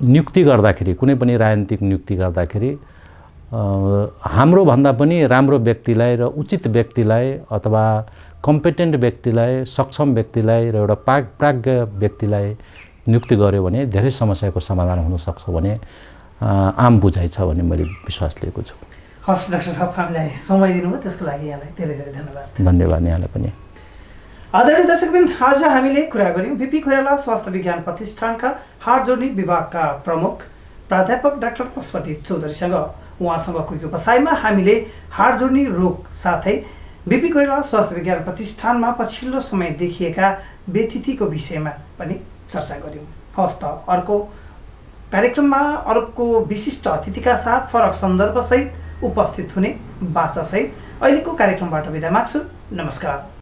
Speaker 2: नियुक्ति गर्दाखेरि कुनै पनि राजनीतिक नियुक्ति गर्दाखेरि हाम्रो भन्दा पनि राम्रो व्यक्तिलाई र उचित व्यक्तिलाई अथवा कम्पिटेन्ट व्यक्तिलाई सक्षम व्यक्तिलाई र एउटा पा प्राज्ञ व्यक्तिलाई नियुक्ति गऱ्यो भने धेरै समस्याको समाधान हुनसक्छ भने आम बुझाइ छ भन्ने मैले विश्वास लिएको छु।
Speaker 1: हस् डाक्टर साहब हामीलाई समय दिनुभयो। त्यसको लागि यहाँलाई धेरै धेरै धन्यवाद।
Speaker 2: धन्यवाद यहाँलाई पनि।
Speaker 1: आदरणीय दर्शकबिन आज हामीले कुरा गऱ्यौँ बिपी कोइराला स्वास्थ्य विज्ञान प्रतिष्ठानका हाड जोड्ने विभागका प्रमुख प्राध्यापक डाक्टर पशुपति चौधरीसँग। उहाँसँगको बसाइमा हामीले हाड जोड्ने रोग साथै बिपी कोइराला स्वास्थ्य विज्ञान प्रतिष्ठानमा पछिल्लो समय देखिएका व्यतिथिको विषयमा पनि चर्चा गऱ्यौँ। हवस् त अर्को कार्यक्रममा अर्को विशिष्ट अतिथिका साथ फरक सन्दर्भसहित उपस्थित हुने बाचासहित अहिलेको कार्यक्रमबाट बिदा माग्छु। नमस्कार।